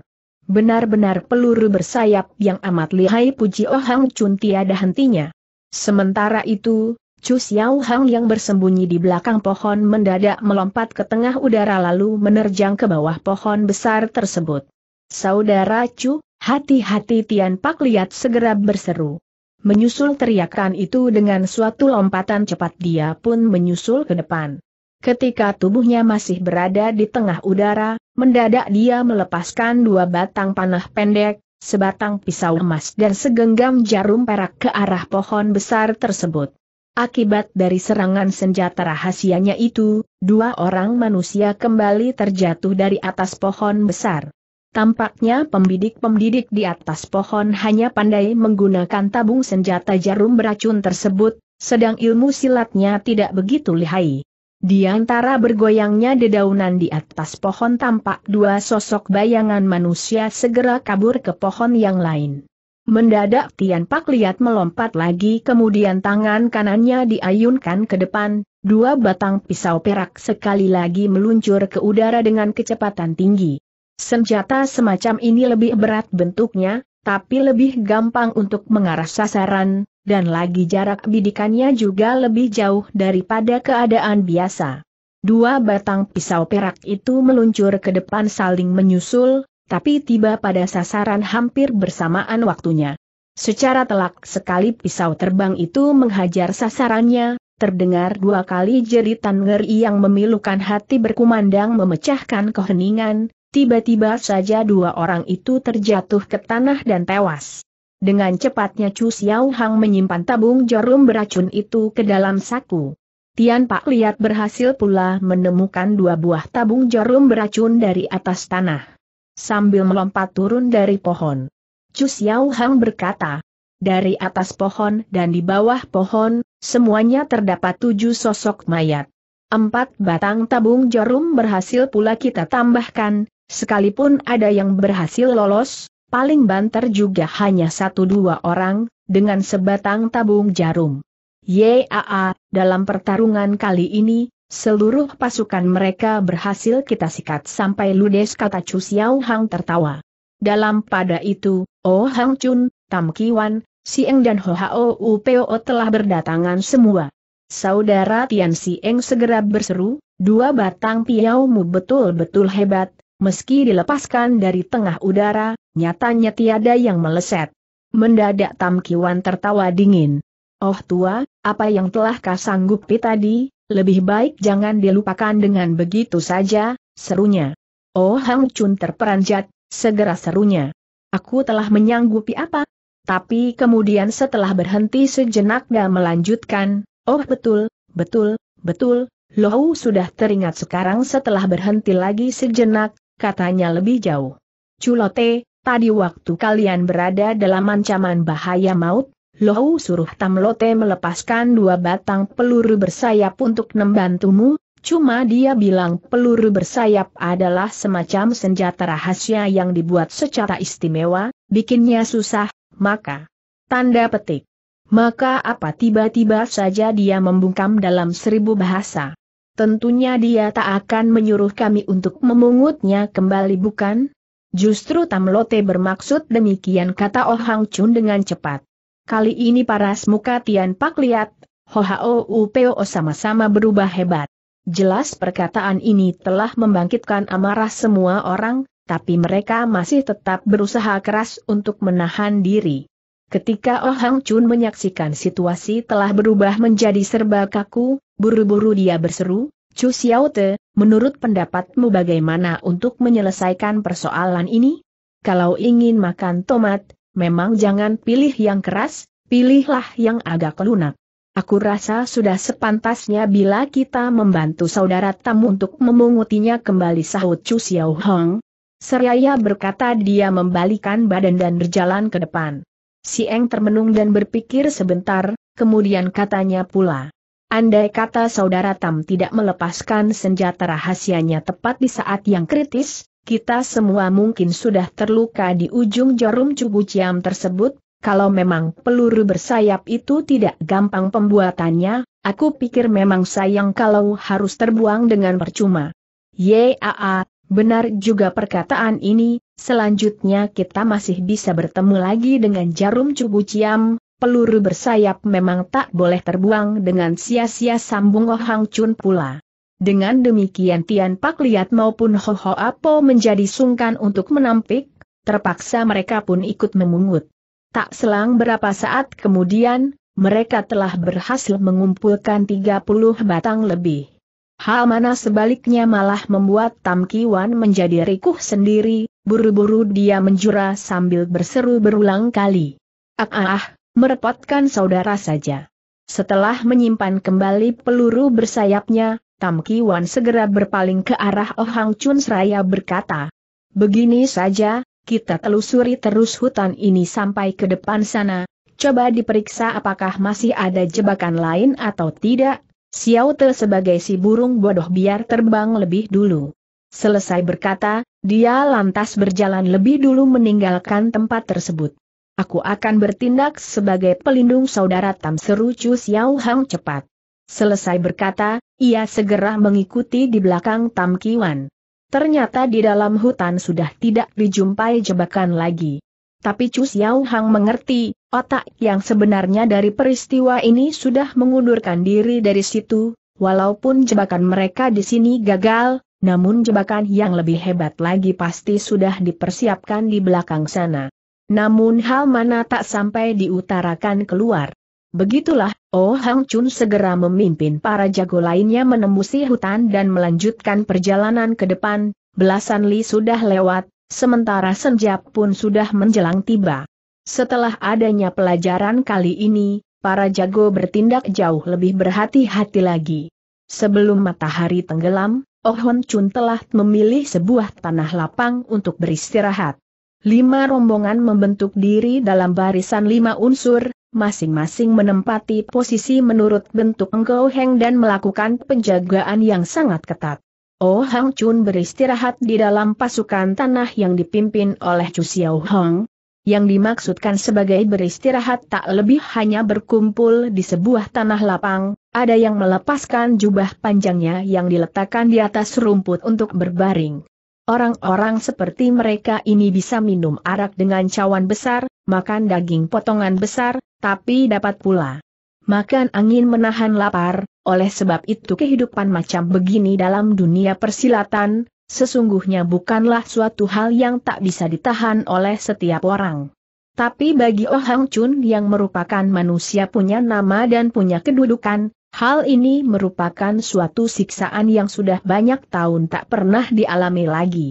Benar-benar peluru bersayap yang amat lihai puji Oh Hang Chun tiada hentinya. Sementara itu, Chu Xiao Hang yang bersembunyi di belakang pohon mendadak melompat ke tengah udara lalu menerjang ke bawah pohon besar tersebut. Saudara Chu, hati-hati Tian Pak lihat segera berseru. Menyusul teriakan itu dengan suatu lompatan cepat dia pun menyusul ke depan. Ketika tubuhnya masih berada di tengah udara, mendadak dia melepaskan dua batang panah pendek, sebatang pisau emas dan segenggam jarum perak ke arah pohon besar tersebut. Akibat dari serangan senjata rahasianya itu, dua orang manusia kembali terjatuh dari atas pohon besar. Tampaknya pembidik-pembidik di atas pohon hanya pandai menggunakan tabung senjata jarum beracun tersebut, sedang ilmu silatnya tidak begitu lihai. Di antara bergoyangnya dedaunan di atas pohon tampak dua sosok bayangan manusia segera kabur ke pohon yang lain. Mendadak Tian Pak lihat melompat lagi kemudian tangan kanannya diayunkan ke depan, dua batang pisau perak sekali lagi meluncur ke udara dengan kecepatan tinggi. Senjata semacam ini lebih berat bentuknya, tapi lebih gampang untuk mengarah sasaran, dan lagi jarak bidikannya juga lebih jauh daripada keadaan biasa. Dua batang pisau perak itu meluncur ke depan saling menyusul, tapi tiba pada sasaran hampir bersamaan waktunya. Secara telak sekali pisau terbang itu menghajar sasarannya, terdengar dua kali jeritan ngeri yang memilukan hati berkumandang memecahkan keheningan, Tiba-tiba saja dua orang itu terjatuh ke tanah dan tewas. Dengan cepatnya Chu Xiao Hang menyimpan tabung jarum beracun itu ke dalam saku. Tian Pak lihat berhasil pula menemukan dua buah tabung jarum beracun dari atas tanah. Sambil melompat turun dari pohon. Chu Xiao Hang berkata, dari atas pohon dan di bawah pohon, semuanya terdapat tujuh sosok mayat. Empat batang tabung jarum berhasil pula kita tambahkan, sekalipun ada yang berhasil lolos, paling banter juga hanya satu dua orang, dengan sebatang tabung jarum. Yaa, dalam pertarungan kali ini, seluruh pasukan mereka berhasil kita sikat sampai ludes kata Chu Xiao Hang tertawa. Dalam pada itu, Oh Hang Chun, Tam Kiwan, Sieng dan Ho Hao Upeo telah berdatangan semua. Saudara Tian Sieng segera berseru, dua batang piaumu betul-betul hebat, meski dilepaskan dari tengah udara, nyatanya tiada yang meleset. Mendadak Tam Kiwan tertawa dingin. Oh tua, apa yang telah kau sanggupi tadi, lebih baik jangan dilupakan dengan begitu saja, serunya. Oh Hang Chun terperanjat, segera serunya. Aku telah menyanggupi apa? Tapi kemudian setelah berhenti sejenak dan melanjutkan, Oh betul, betul, betul, Lohu sudah teringat sekarang setelah berhenti lagi sejenak, katanya lebih jauh. Culote, tadi waktu kalian berada dalam ancaman bahaya maut, Lohu suruh Tamlote melepaskan dua batang peluru bersayap untuk membantumu, cuma dia bilang peluru bersayap adalah semacam senjata rahasia yang dibuat secara istimewa, bikinnya susah, maka. Tanda petik. Maka apa tiba-tiba saja dia membungkam dalam seribu bahasa. Tentunya dia tak akan menyuruh kami untuk memungutnya kembali bukan? Justru Tamlote bermaksud demikian kata Oh Hang Chun dengan cepat. Kali ini para semuka Tian Pak lihat, Ho Hao Upeo sama-sama berubah hebat. Jelas perkataan ini telah membangkitkan amarah semua orang, tapi mereka masih tetap berusaha keras untuk menahan diri. Ketika Oh Hang Chun menyaksikan situasi telah berubah menjadi serba kaku, buru-buru dia berseru, Chu Xiaote, menurut pendapatmu bagaimana untuk menyelesaikan persoalan ini? Kalau ingin makan tomat, memang jangan pilih yang keras, pilihlah yang agak lunak. Aku rasa sudah sepantasnya bila kita membantu saudara tamu untuk memungutinya kembali sahut Chu Xiao Hong. Seraya berkata dia membalikan badan dan berjalan ke depan. Si Eng termenung dan berpikir sebentar, kemudian katanya pula. Andai kata saudara Tam tidak melepaskan senjata rahasianya tepat di saat yang kritis, kita semua mungkin sudah terluka di ujung jarum cubu ciam tersebut, kalau memang peluru bersayap itu tidak gampang pembuatannya, aku pikir memang sayang kalau harus terbuang dengan percuma. Yaa, benar juga perkataan ini, selanjutnya kita masih bisa bertemu lagi dengan jarum cubu ciam, peluru bersayap memang tak boleh terbuang dengan sia-sia sambung Oh Hang Chun pula. Dengan demikian Tian Pak Liat maupun Ho Ho Apo menjadi sungkan untuk menampik, terpaksa mereka pun ikut memungut. Tak selang berapa saat kemudian, mereka telah berhasil mengumpulkan 30 batang lebih. Hal mana sebaliknya malah membuat Tam Kiwan menjadi rikuh sendiri, buru-buru dia menjura sambil berseru berulang kali. Ah ah, merepotkan saudara saja. Setelah menyimpan kembali peluru bersayapnya, Tam Kiwan segera berpaling ke arah Oh Hang Chun seraya berkata, Begini saja, kita telusuri terus hutan ini sampai ke depan sana, coba diperiksa apakah masih ada jebakan lain atau tidak, Xiao Te sebagai si burung bodoh biar terbang lebih dulu. Selesai berkata, dia lantas berjalan lebih dulu meninggalkan tempat tersebut. Aku akan bertindak sebagai pelindung saudara Tam seru Chu Xiao Hang cepat. Selesai berkata, ia segera mengikuti di belakang Tam Kiwan. Ternyata di dalam hutan sudah tidak dijumpai jebakan lagi. Tapi Chu Xiao Hang mengerti, otak yang sebenarnya dari peristiwa ini sudah mengundurkan diri dari situ, walaupun jebakan mereka di sini gagal, namun jebakan yang lebih hebat lagi pasti sudah dipersiapkan di belakang sana. Namun hal mana tak sampai diutarakan keluar. Begitulah, Oh Hang Chun segera memimpin para jago lainnya menembusi hutan dan melanjutkan perjalanan ke depan, belasan li sudah lewat, sementara senja pun sudah menjelang tiba. Setelah adanya pelajaran kali ini, para jago bertindak jauh lebih berhati-hati lagi. Sebelum matahari tenggelam, Oh Hon Chun telah memilih sebuah tanah lapang untuk beristirahat. Lima rombongan membentuk diri dalam barisan lima unsur, masing-masing menempati posisi menurut bentuk Engkau Heng dan melakukan penjagaan yang sangat ketat. Oh Hang Chun beristirahat di dalam pasukan tanah yang dipimpin oleh Chu Xiao Hong. Yang dimaksudkan sebagai beristirahat tak lebih hanya berkumpul di sebuah tanah lapang, ada yang melepaskan jubah panjangnya yang diletakkan di atas rumput untuk berbaring. Orang-orang seperti mereka ini bisa minum arak dengan cawan besar, makan daging potongan besar, tapi dapat pula makan angin menahan lapar, oleh sebab itu kehidupan macam begini dalam dunia persilatan, sesungguhnya bukanlah suatu hal yang tak bisa ditahan oleh setiap orang. Tapi bagi Oh Chun yang merupakan manusia punya nama dan punya kedudukan, hal ini merupakan suatu siksaan yang sudah banyak tahun tak pernah dialami lagi.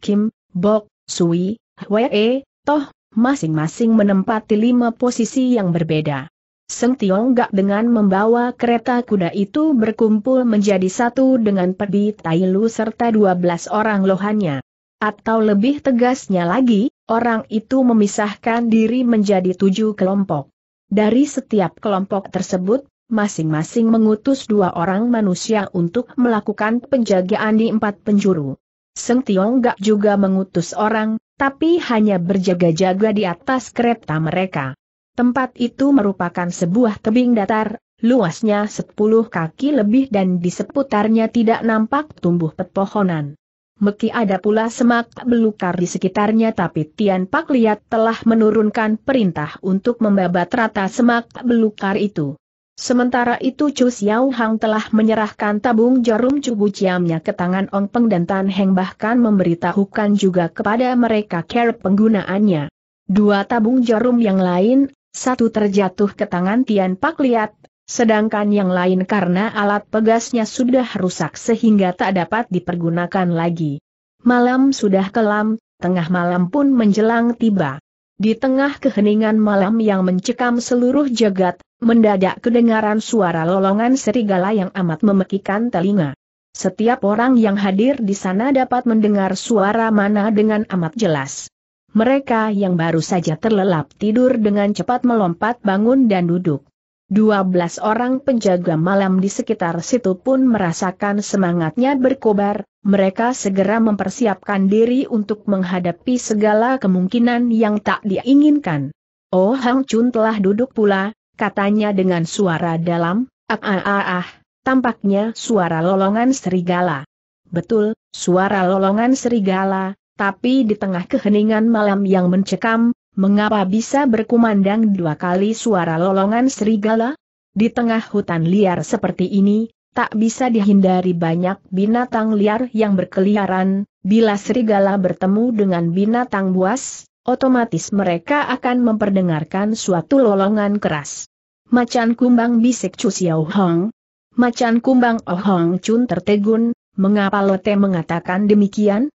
Kim, Bok, Sui, Hwee, Toh, masing-masing menempati lima posisi yang berbeda. Seng Tiong Gak dengan membawa kereta kuda itu berkumpul menjadi satu dengan Pedi Tailu serta dua belas orang lohannya. Atau lebih tegasnya lagi, orang itu memisahkan diri menjadi tujuh kelompok. Dari setiap kelompok tersebut, masing-masing mengutus dua orang manusia untuk melakukan penjagaan di empat penjuru. Seng Tiong Gak juga mengutus orang, tapi hanya berjaga-jaga di atas kereta mereka. Tempat itu merupakan sebuah tebing datar, luasnya 10 kaki lebih dan di seputarnya tidak nampak tumbuh pepohonan. Meki ada pula semak belukar di sekitarnya tapi Tian Pak lihat telah menurunkan perintah untuk membabat rata semak belukar itu. Sementara itu Chu Xiao Hang telah menyerahkan tabung jarum cubu ciamnya ke tangan Ong Peng dan Tan Heng bahkan memberitahukan juga kepada mereka care penggunaannya. Dua tabung jarum yang lain, satu terjatuh ke tangan Tian Pak Liat, sedangkan yang lain karena alat pegasnya sudah rusak sehingga tak dapat dipergunakan lagi. Malam sudah kelam, tengah malam pun menjelang tiba. Di tengah keheningan malam yang mencekam seluruh jagat, mendadak kedengaran suara lolongan serigala yang amat memekikan telinga. Setiap orang yang hadir di sana dapat mendengar suara mana dengan amat jelas. Mereka yang baru saja terlelap tidur dengan cepat melompat bangun dan duduk. Dua belas orang penjaga malam di sekitar situ pun merasakan semangatnya berkobar, mereka segera mempersiapkan diri untuk menghadapi segala kemungkinan yang tak diinginkan. Oh Hang Chun telah duduk pula, katanya dengan suara dalam, ah ah ah ah, tampaknya suara lolongan serigala. Betul, suara lolongan serigala, tapi di tengah keheningan malam yang mencekam, mengapa bisa berkumandang dua kali suara lolongan serigala? Di tengah hutan liar seperti ini, tak bisa dihindari banyak binatang liar yang berkeliaran, bila serigala bertemu dengan binatang buas, otomatis mereka akan memperdengarkan suatu lolongan keras. Macan kumbang bisik Chu Xiao Hong. Macan kumbang Oh Hong Chun tertegun, mengapa Lote mengatakan demikian?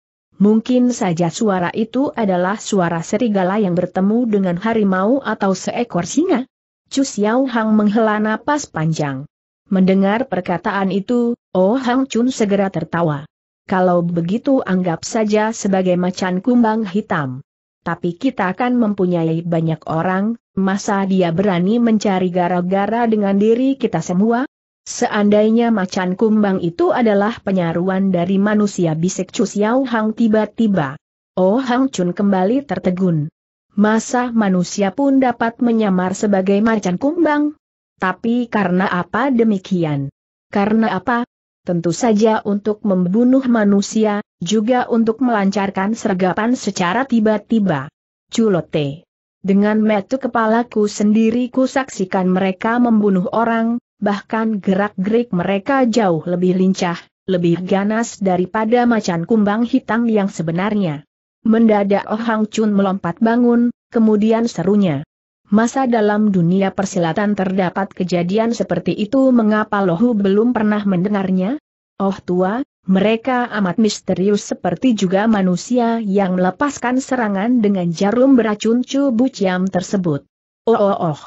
Mungkin saja suara itu adalah suara serigala yang bertemu dengan harimau atau seekor singa. Chu Xiao Hang menghela napas panjang. Mendengar perkataan itu, Oh Hang Chun segera tertawa. Kalau begitu anggap saja sebagai macan kumbang hitam. Tapi kita akan mempunyai banyak orang, masa dia berani mencari gara-gara dengan diri kita semua? Seandainya macan kumbang itu adalah penyaruan dari manusia bisik Chu Xiao Hang tiba-tiba. Oh Hang Chun kembali tertegun. Masa manusia pun dapat menyamar sebagai macan kumbang? Tapi karena apa demikian? Karena apa? Tentu saja untuk membunuh manusia, juga untuk melancarkan sergapan secara tiba-tiba. Culote. Dengan metu kepalaku sendiri ku saksikan mereka membunuh orang, bahkan gerak-gerik mereka jauh lebih lincah, lebih ganas daripada macan kumbang hitam yang sebenarnya. Mendadak Oh Hang Chun melompat bangun, kemudian serunya. Masa dalam dunia persilatan terdapat kejadian seperti itu mengapa Lohu belum pernah mendengarnya? Oh tua, mereka amat misterius seperti juga manusia yang melepaskan serangan dengan jarum beracun Cu Buciam tersebut. Oh oh oh.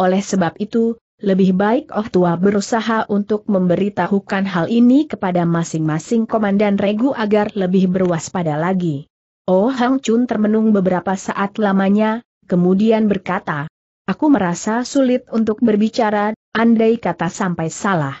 Oleh sebab itu, lebih baik Oh Tua berusaha untuk memberitahukan hal ini kepada masing-masing komandan regu agar lebih berwaspada lagi. Oh Hang Chun termenung beberapa saat lamanya, kemudian berkata, Aku merasa sulit untuk berbicara, andai kata sampai salah.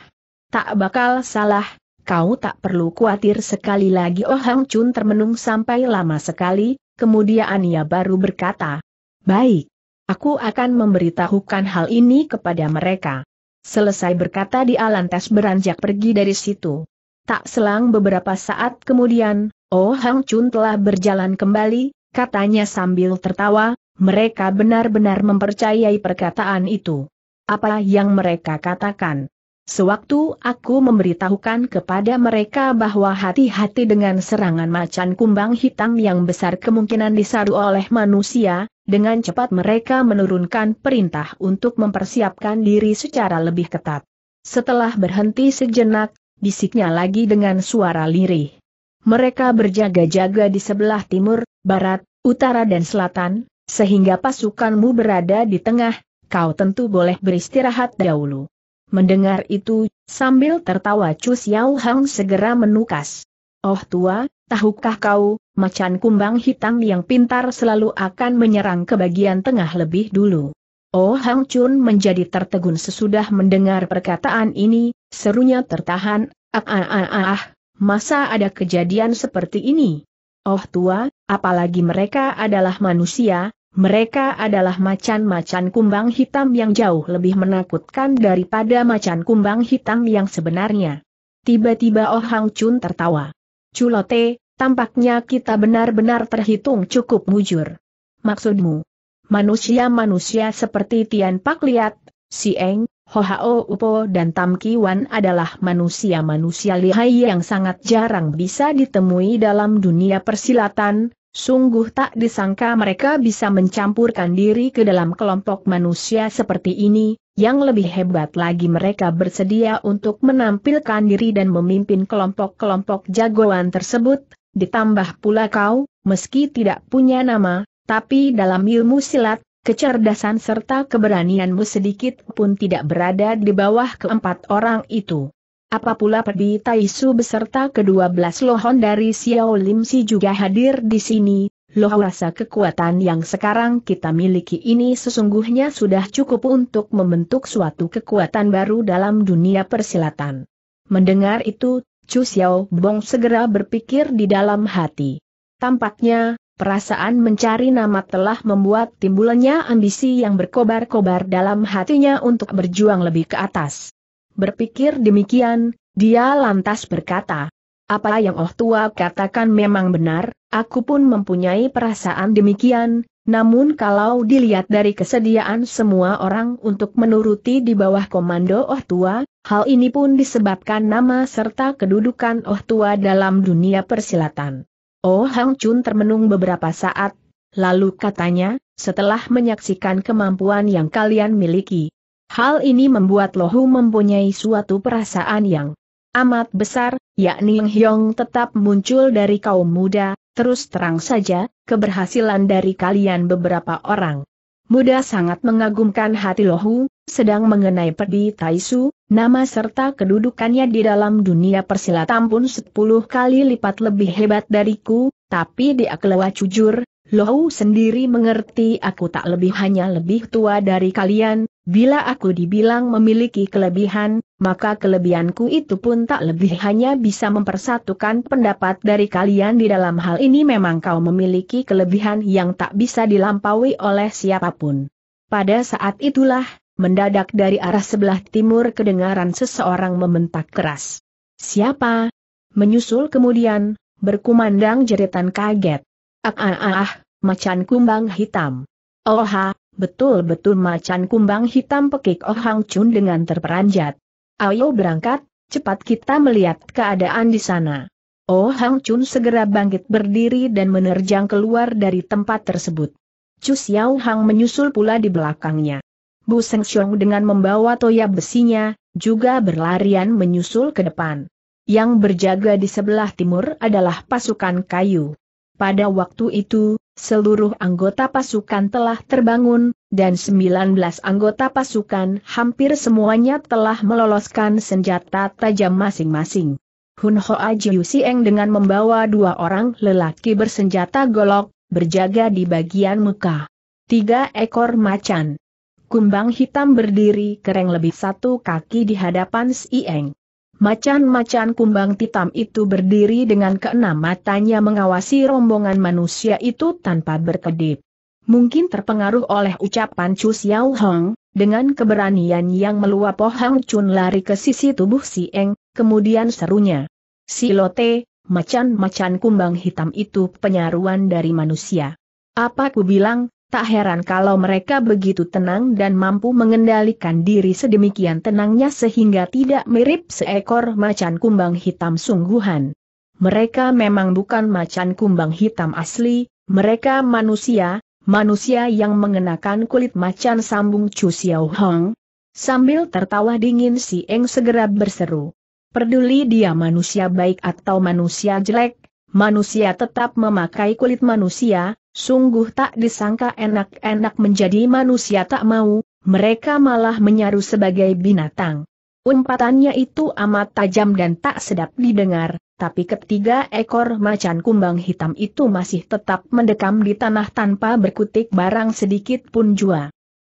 Tak bakal salah, kau tak perlu khawatir sekali lagi Oh Hang Chun termenung sampai lama sekali, kemudian ia baru berkata, Baik, aku akan memberitahukan hal ini kepada mereka. Selesai berkata dia lantas beranjak pergi dari situ. Tak selang beberapa saat kemudian, Oh Hang Chun telah berjalan kembali, katanya sambil tertawa, mereka benar-benar mempercayai perkataan itu. Apa yang mereka katakan? Sewaktu aku memberitahukan kepada mereka bahwa hati-hati dengan serangan macan kumbang hitam yang besar kemungkinan disaru oleh manusia, dengan cepat mereka menurunkan perintah untuk mempersiapkan diri secara lebih ketat. Setelah berhenti sejenak, bisiknya lagi dengan suara lirih. Mereka berjaga-jaga di sebelah timur, barat, utara dan selatan, sehingga pasukanmu berada di tengah, kau tentu boleh beristirahat dahulu. Mendengar itu, sambil tertawa Chu Xiao Hang segera menukas. Oh tua, tahukah kau, macan kumbang hitam yang pintar selalu akan menyerang ke bagian tengah lebih dulu. Oh Hang Chun menjadi tertegun sesudah mendengar perkataan ini, serunya tertahan, ah ah ah ah, masa ada kejadian seperti ini? Oh tua, apalagi mereka adalah manusia, mereka adalah macan-macan kumbang hitam yang jauh lebih menakutkan daripada macan kumbang hitam yang sebenarnya. Tiba-tiba Oh Hang Chun tertawa. Culote, tampaknya kita benar-benar terhitung cukup mujur. Maksudmu? Manusia-manusia seperti Tian Pak Liat, Si Eng, Ho Hao Upo dan Tam Ki Wan adalah manusia-manusia lihai yang sangat jarang bisa ditemui dalam dunia persilatan, Sungguh tak disangka mereka bisa mencampurkan diri ke dalam kelompok manusia seperti ini, yang lebih hebat lagi mereka bersedia untuk menampilkan diri dan memimpin kelompok-kelompok jagoan tersebut, ditambah pula kau, meski tidak punya nama, tapi dalam ilmu silat, kecerdasan serta keberanianmu sedikit pun tidak berada di bawah keempat orang itu. Apa pula Pedi Taisu beserta kedua belas lohon dari Xiao Lim Si juga hadir di sini, loh rasa kekuatan yang sekarang kita miliki ini sesungguhnya sudah cukup untuk membentuk suatu kekuatan baru dalam dunia persilatan. Mendengar itu, Chu Xiao Bong segera berpikir di dalam hati. Tampaknya, perasaan mencari nama telah membuat timbulnya ambisi yang berkobar-kobar dalam hatinya untuk berjuang lebih ke atas. Berpikir demikian, dia lantas berkata, apa yang oh tua katakan memang benar, aku pun mempunyai perasaan demikian, namun kalau dilihat dari kesediaan semua orang untuk menuruti di bawah komando oh tua, hal ini pun disebabkan nama serta kedudukan oh tua dalam dunia persilatan. Oh Hang Chun termenung beberapa saat, lalu katanya, setelah menyaksikan kemampuan yang kalian miliki, Hal ini membuat Lohu mempunyai suatu perasaan yang amat besar, yakni Yang Hyong tetap muncul dari kaum muda, terus terang saja, keberhasilan dari kalian beberapa orang. Muda sangat mengagumkan hati Lohu, sedang mengenai Pedi Taisu, nama serta kedudukannya di dalam dunia persilatan pun sepuluh kali lipat lebih hebat dariku, tapi dia kelewat jujur, Lohu sendiri mengerti aku tak lebih hanya lebih tua dari kalian, Bila aku dibilang memiliki kelebihan, maka kelebihanku itu pun tak lebih hanya bisa mempersatukan pendapat dari kalian di dalam hal ini memang kau memiliki kelebihan yang tak bisa dilampaui oleh siapa pun. Pada saat itulah, mendadak dari arah sebelah timur kedengaran seseorang membentak keras. Siapa? Menyusul kemudian, berkumandang jeritan kaget. Ah macan kumbang hitam. Oha, betul-betul macan kumbang hitam pekik Oh Hang Chun dengan terperanjat. Ayo berangkat, cepat kita melihat keadaan di sana. Oh Hang Chun segera bangkit berdiri dan menerjang keluar dari tempat tersebut. Chu Xiao Hang menyusul pula di belakangnya. Bu Seng Xiong dengan membawa toya besinya, juga berlarian menyusul ke depan. Yang berjaga di sebelah timur adalah pasukan kayu. Pada waktu itu, seluruh anggota pasukan telah terbangun, dan 19 anggota pasukan hampir semuanya telah meloloskan senjata tajam masing-masing. Hun Hoa Jiu Sieng dengan membawa dua orang lelaki bersenjata golok, berjaga di bagian muka. Tiga ekor macan kumbang hitam berdiri kereng lebih satu kaki di hadapan Si Eng. Macan-macan kumbang hitam itu berdiri dengan keenam matanya mengawasi rombongan manusia itu tanpa berkedip. Mungkin terpengaruh oleh ucapan Chu Xiao Hong, dengan keberanian yang meluap Hang Chun lari ke sisi tubuh Si Eng, kemudian serunya. Si Lote, macan-macan kumbang hitam itu penyaruan dari manusia. Apa ku bilang, tak heran kalau mereka begitu tenang dan mampu mengendalikan diri sedemikian tenangnya sehingga tidak mirip seekor macan kumbang hitam sungguhan. Mereka memang bukan macan kumbang hitam asli, mereka manusia, manusia yang mengenakan kulit macan sambung Chu Xiao Hong. Sambil tertawa dingin si Eng segera berseru. Peduli dia manusia baik atau manusia jelek, manusia tetap memakai kulit manusia, Sungguh tak disangka enak-enak menjadi manusia tak mau, mereka malah menyaru sebagai binatang. Umpatannya itu amat tajam dan tak sedap didengar, tapi ketiga ekor macan kumbang hitam itu masih tetap mendekam di tanah tanpa berkutik barang sedikit pun jua.